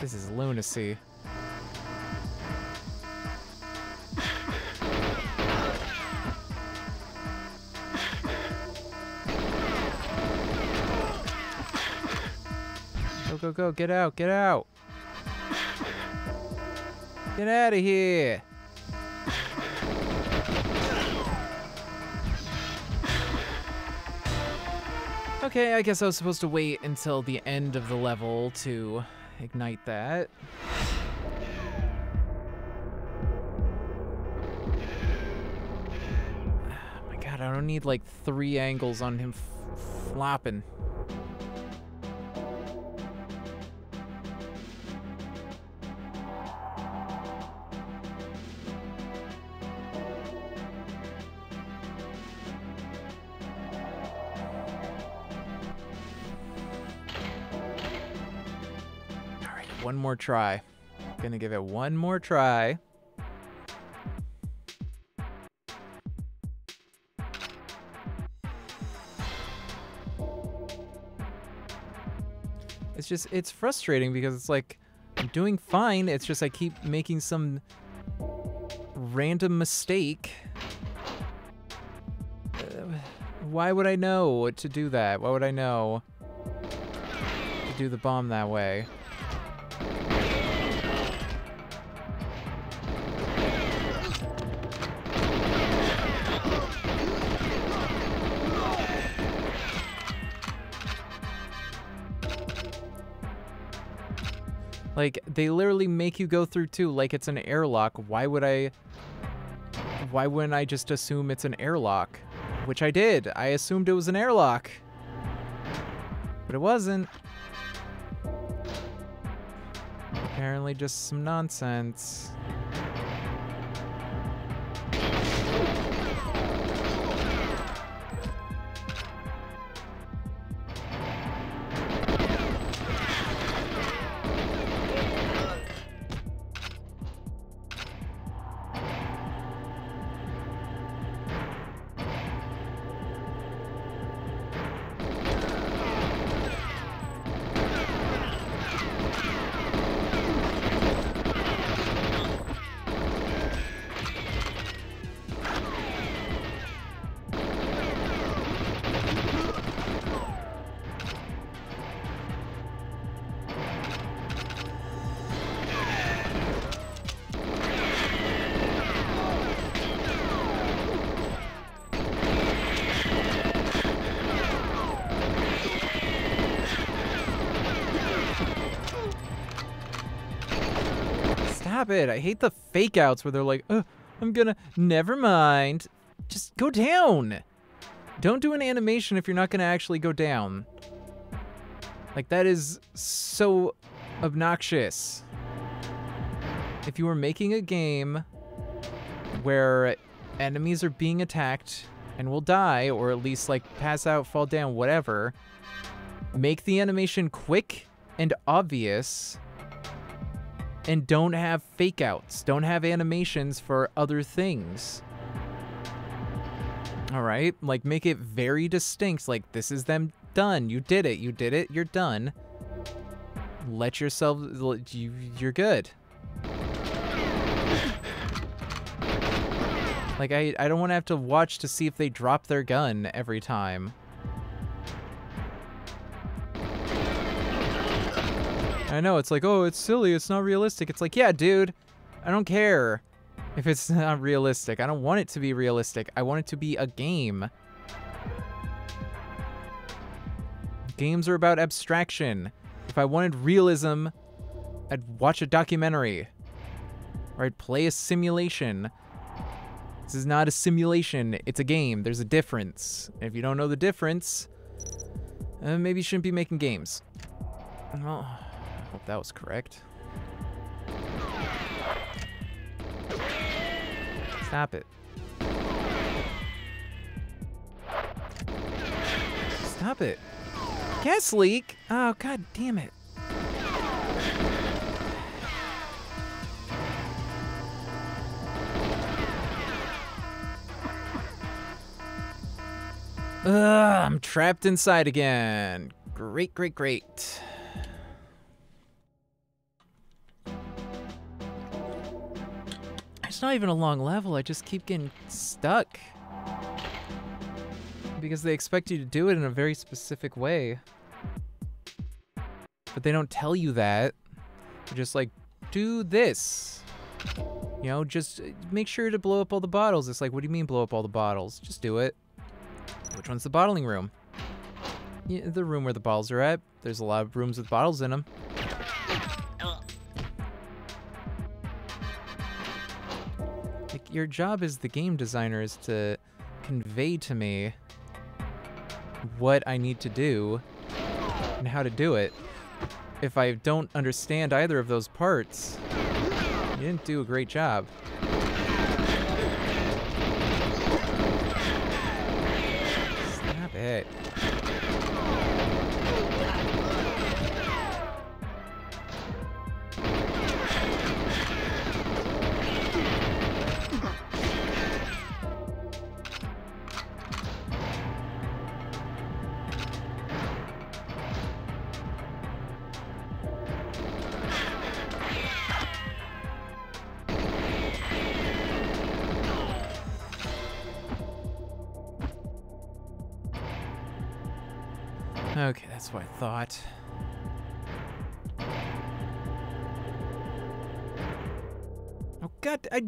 This is lunacy. Go, go, go. Get out, get out. Get out of here. Okay, I guess I was supposed to wait until the end of the level to ignite that. Oh my god, I don't need like three angles on him flopping. More try. Gonna give it one more try. It's just, it's frustrating because it's like, I'm doing fine. It's just I keep making some random mistake. Uh, why would I know to do that? Why would I know to do the bomb that way? They literally make you go through too, like it's an airlock. Why would I... Why wouldn't I just assume it's an airlock? Which I did. I assumed it was an airlock. But it wasn't. Apparently just some nonsense. Stop it. I hate the fake outs where they're like, oh, I'm gonna, never mind. Just go down. Don't do an animation if you're not gonna actually go down. Like, that is so obnoxious. If you were making a game where enemies are being attacked and will die, or at least like pass out, fall down, whatever, make the animation quick and obvious and don't have fake outs. Don't have animations for other things. All right? Like make it very distinct. Like this is them done. You did it. You did it. You're done. Let yourself you you're good. Like I I don't want to have to watch to see if they drop their gun every time. I know, it's like, oh, it's silly, it's not realistic. It's like, yeah, dude, I don't care if it's not realistic. I don't want it to be realistic. I want it to be a game. Games are about abstraction. If I wanted realism, I'd watch a documentary. Or I'd play a simulation. This is not a simulation, it's a game. There's a difference. If you don't know the difference, uh, maybe you shouldn't be making games. Well, that was correct. Stop it. Stop it. Gas leak? Oh, god damn it. Ugh, I'm trapped inside again. Great, great, great. It's not even a long level, I just keep getting stuck. Because they expect you to do it in a very specific way. But they don't tell you that. They're just like, do this. You know, just uh, make sure to blow up all the bottles. It's like, what do you mean blow up all the bottles? Just do it. Which one's the bottling room? Yeah, the room where the bottles are at. There's a lot of rooms with bottles in them. Your job as the game designer is to convey to me what I need to do and how to do it. If I don't understand either of those parts, you didn't do a great job.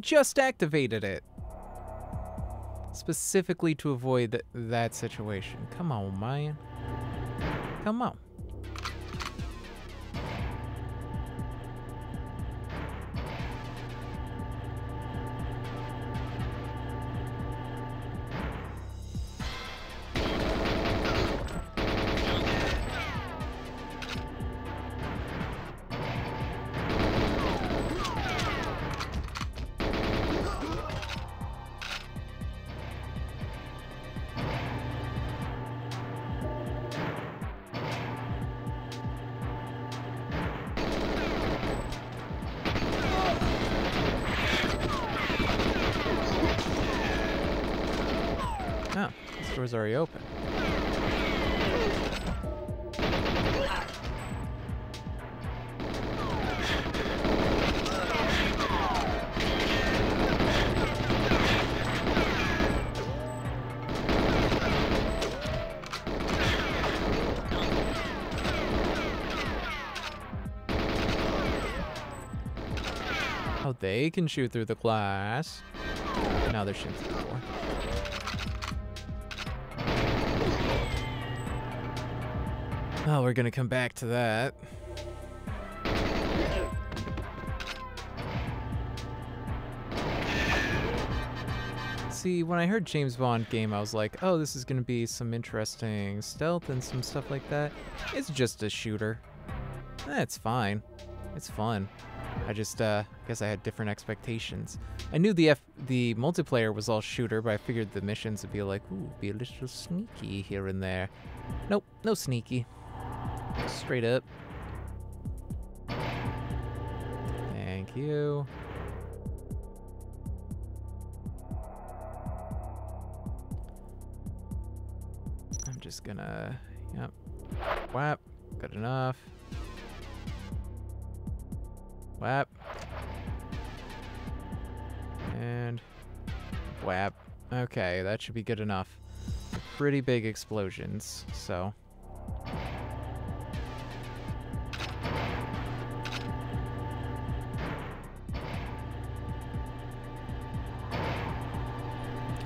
Just activated it! Specifically to avoid th that situation. Come on, man. Come on. Can shoot through the glass. Now they're shooting through the door. Oh, we're gonna come back to that. See, when I heard James Bond game, I was like, oh, this is gonna be some interesting stealth and some stuff like that. It's just a shooter. That's fine. It's fun. I just, uh, guess I had different expectations. I knew the F the multiplayer was all shooter, but I figured the missions would be like, ooh, be a little sneaky here and there. Nope, no sneaky. Straight up. Thank you. I'm just gonna, yep. Whap, good enough. Whap. And whap. Okay, that should be good enough. Pretty big explosions, so.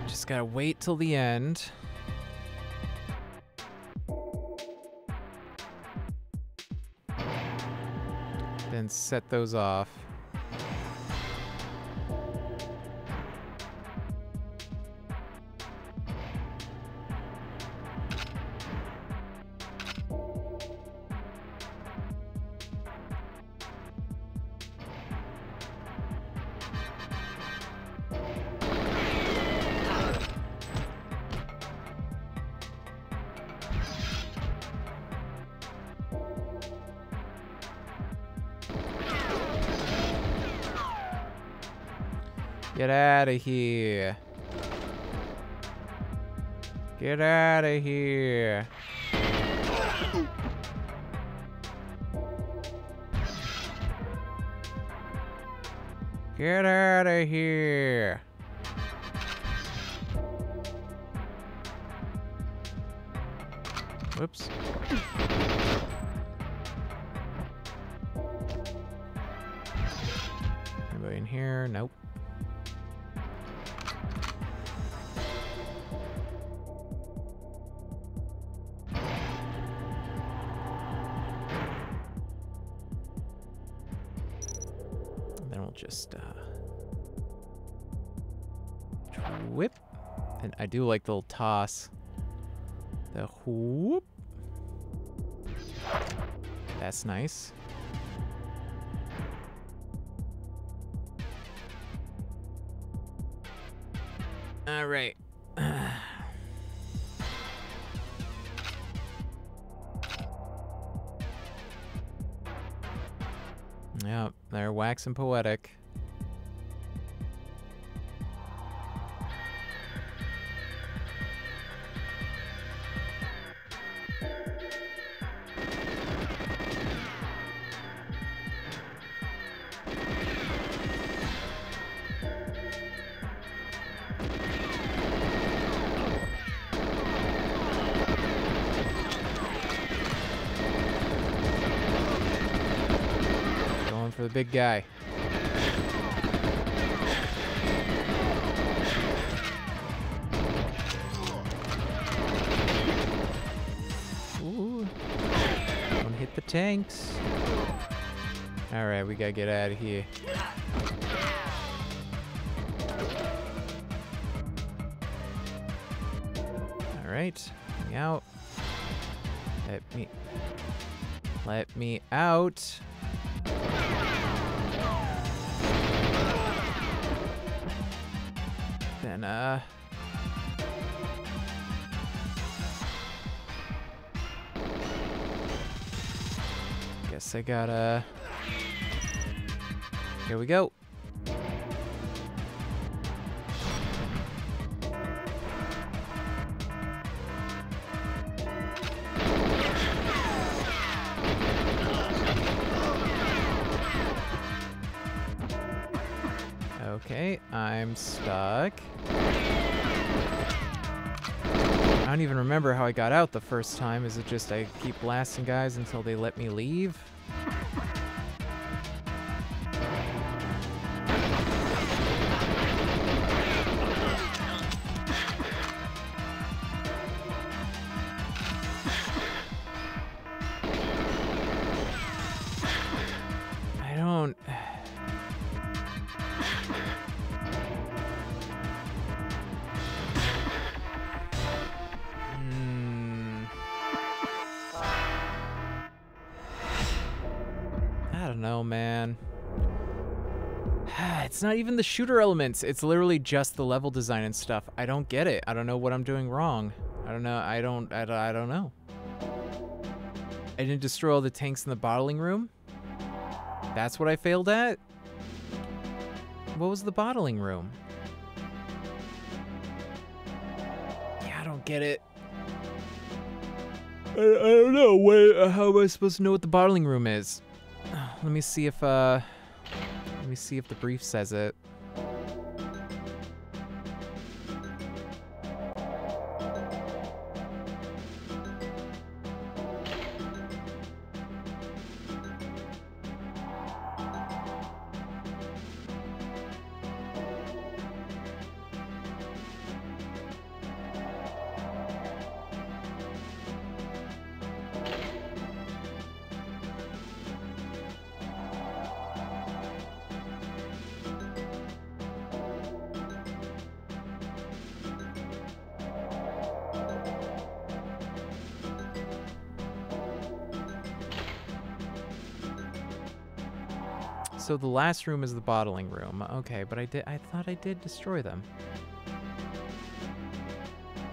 Just gotta wait till the end. Then set those off. Like the little toss. The whoop. That's nice. All right. Yep, they're waxing poetic. The big guy. Ooh. Hit the tanks. Alright, we gotta get out of here. Alright, me out. Let me... Let me out. Uh... Guess I gotta... Here we go. Okay, I'm stuck. Don't even remember how I got out the first time. Is it just I keep blasting guys until they let me leave? It's not even the shooter elements. It's literally just the level design and stuff. I don't get it. I don't know what I'm doing wrong. I don't know. I don't. I, I don't know. I didn't destroy all the tanks in the bottling room. That's what I failed at. What was the bottling room? Yeah, I don't get it. I, I don't know. What, how am I supposed to know what the bottling room is? Let me see if uh let me see if the brief says it. So the last room is the bottling room. Okay, but I did I thought I did destroy them.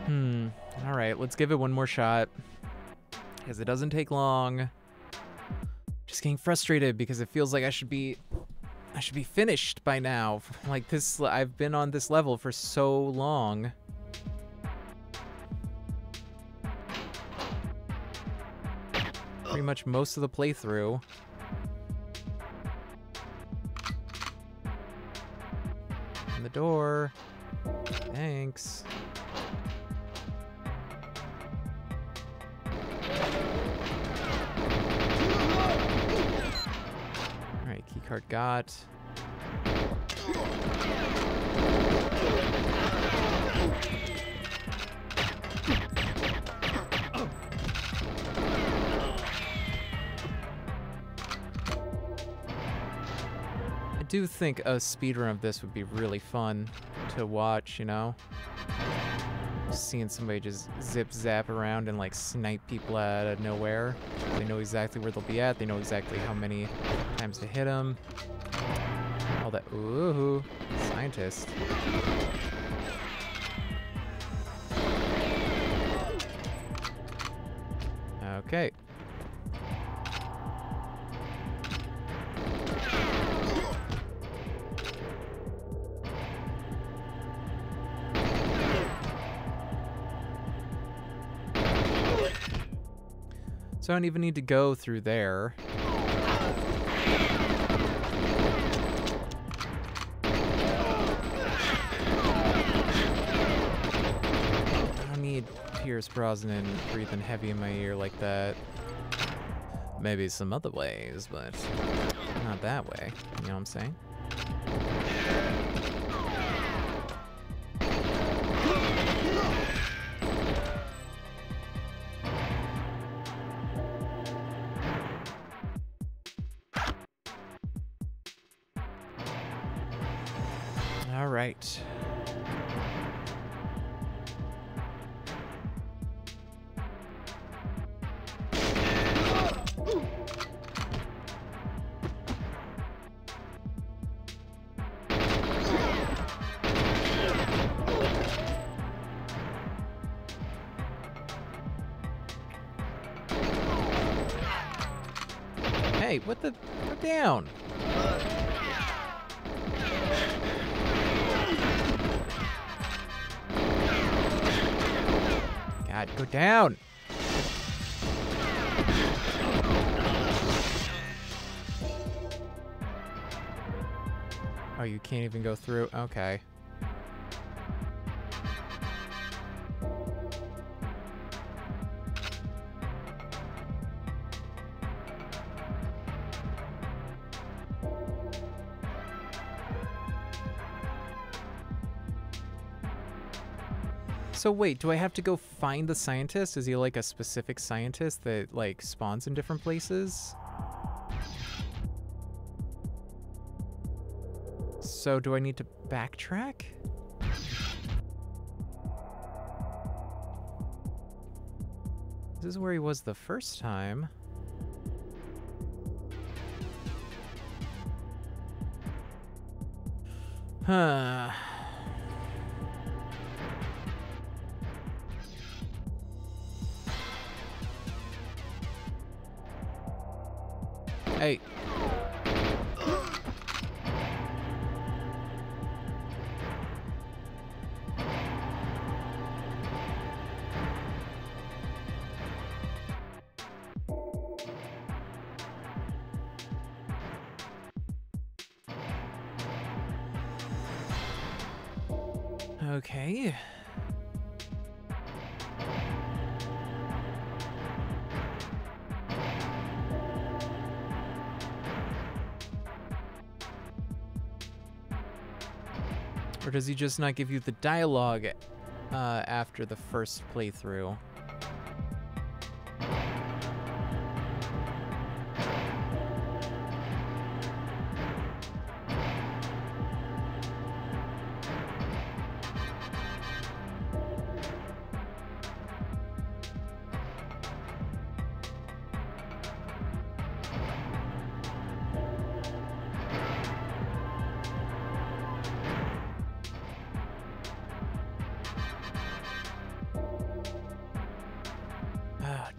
Hmm. All right, let's give it one more shot. Because it doesn't take long. Just getting frustrated because it feels like I should be I should be finished by now. Like this I've been on this level for so long. Pretty much most of the playthrough. Door. Thanks. Alright, keycard got. Do think a speedrun of this would be really fun to watch, you know? Seeing somebody just zip zap around and like snipe people out of nowhere. They know exactly where they'll be at. They know exactly how many times to hit them. All that. Ooh, scientist. Okay. I don't even need to go through there. I don't need Pierce Brosnan breathing heavy in my ear like that. Maybe some other ways, but not that way. You know what I'm saying? Hey, what the? Down. Go down. Oh, you can't even go through? Okay. Wait, do I have to go find the scientist? Is he like a specific scientist that like spawns in different places? So do I need to backtrack? This is where he was the first time. Huh. Hey. Or does he just not give you the dialogue uh, after the first playthrough?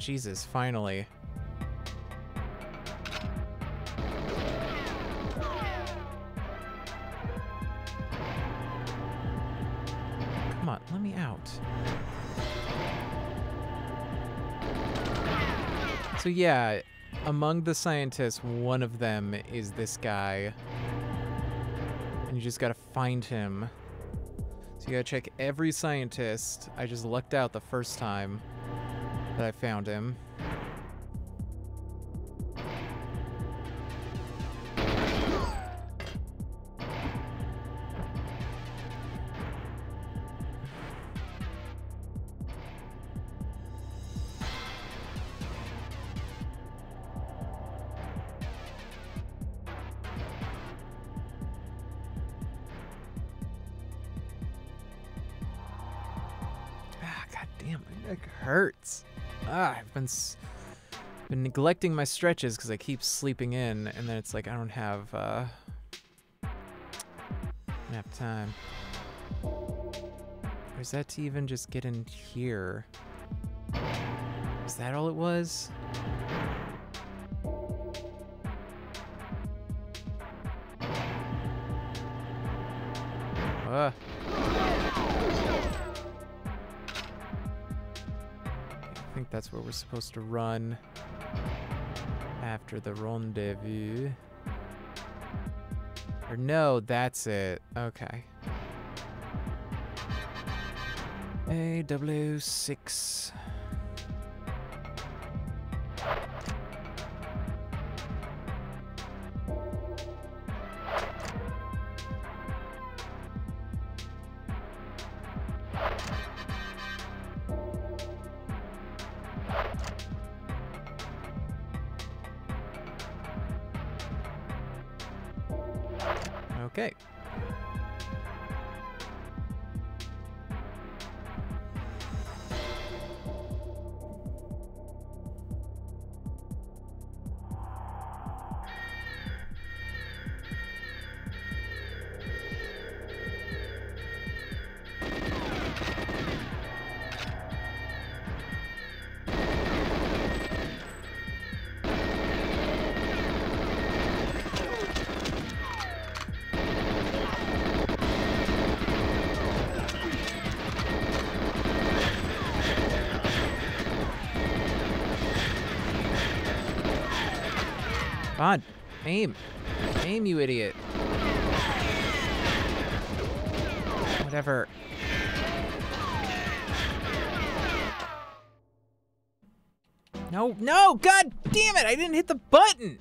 Jesus, finally. Come on, let me out. So yeah, among the scientists, one of them is this guy. And you just gotta find him. So you gotta check every scientist. I just lucked out the first time I found him. Neglecting my stretches because I keep sleeping in, and then it's like I don't have uh, don't time. Or is that to even just get in here? Is that all it was? Ugh. I think that's where we're supposed to run after the rendezvous. Or no, that's it. Okay. AW6. On. Aim. Aim, you idiot. Whatever. No, no! God damn it! I didn't hit the button!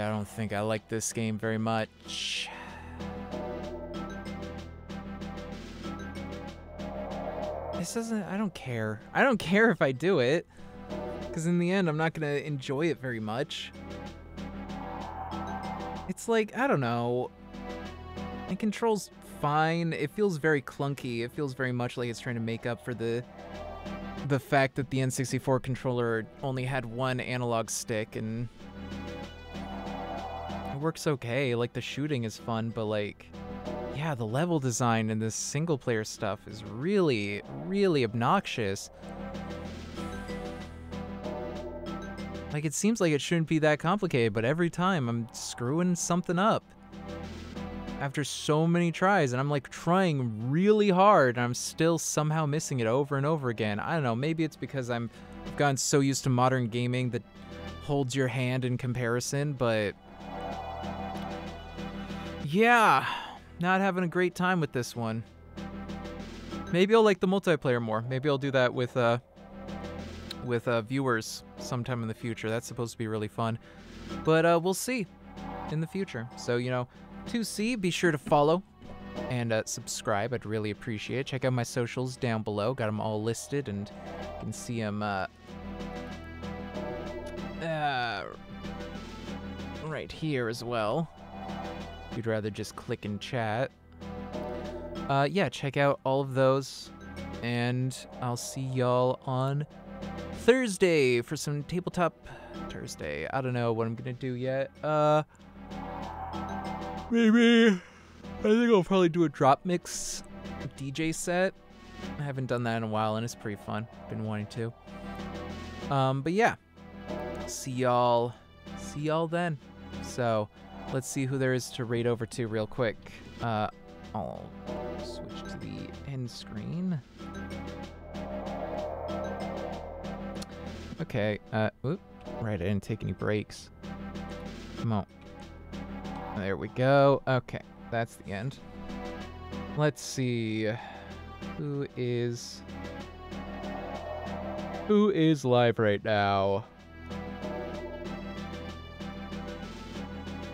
I don't think I like this game very much. This doesn't, I don't care. I don't care if I do it. Because in the end, I'm not going to enjoy it very much. it's like, I don't know. It controls fine. It feels very clunky. It feels very much like it's trying to make up for the the fact that the N64 controller only had one analog stick and works okay. Like the shooting is fun, but like yeah, the level design and this single player stuff is really, really obnoxious. Like, it seems like it shouldn't be that complicated, but every time I'm screwing something up. After so many tries, and I'm like trying really hard, and I'm still somehow missing it over and over again. I don't know, maybe it's because I'm I've gotten so used to modern gaming that holds your hand in comparison, but yeah, not having a great time with this one. Maybe I'll like the multiplayer more. Maybe I'll do that with uh with uh, viewers sometime in the future. That's supposed to be really fun. But uh, we'll see in the future. So, you know, 2C, be sure to follow and uh, subscribe. I'd really appreciate it. Check out my socials down below. Got them all listed, and you can see them uh, uh, right here as well. If you'd rather just click and chat. Uh, yeah, check out all of those, and I'll see y'all on Thursday for some tabletop Thursday. I don't know what I'm gonna do yet. Uh, maybe I think I'll probably do a DropMix DJ set. I haven't done that in a while, and it's pretty fun. Been wanting to. Um, but yeah, see y'all. See y'all then. So, let's see who there is to raid over to real quick. Uh, I'll switch to the end screen. Okay, uh, whoop. Right, I didn't take any breaks. Come on. There we go. Okay, that's the end. Let's see. Who is... Who is live right now?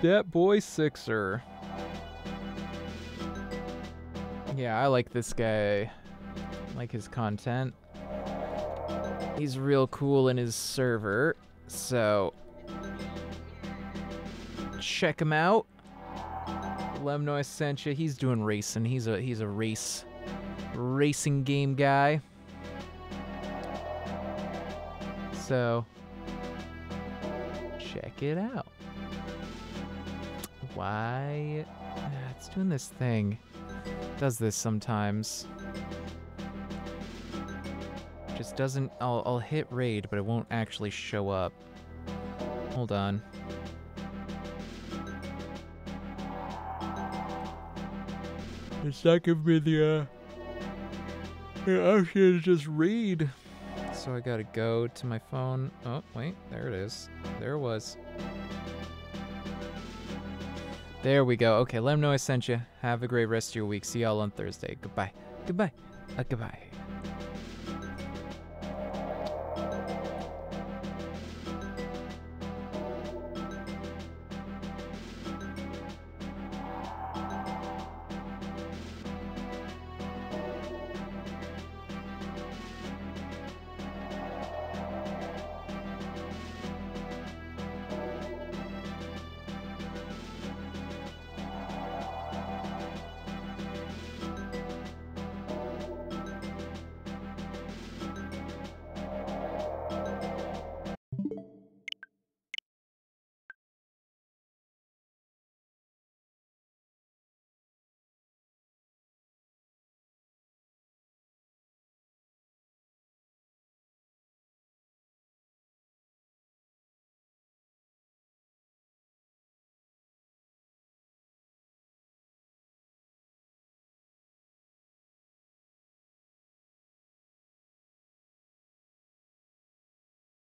That boy Sixer. Yeah, I like this guy. I like his content. He's real cool in his server, so check him out. Lemno I sent you. He's doing racing. He's a he's a race racing game guy. So check it out. Why? It's doing this thing. It does this sometimes just doesn't... I'll, I'll hit raid, but it won't actually show up. Hold on. It's not giving me the, uh... The option to just read. So I gotta go to my phone. Oh, wait. There it is. There it was. There we go. Okay, let them know I sent you. Have a great rest of your week. See y'all on Thursday. Goodbye. Goodbye. Uh, goodbye.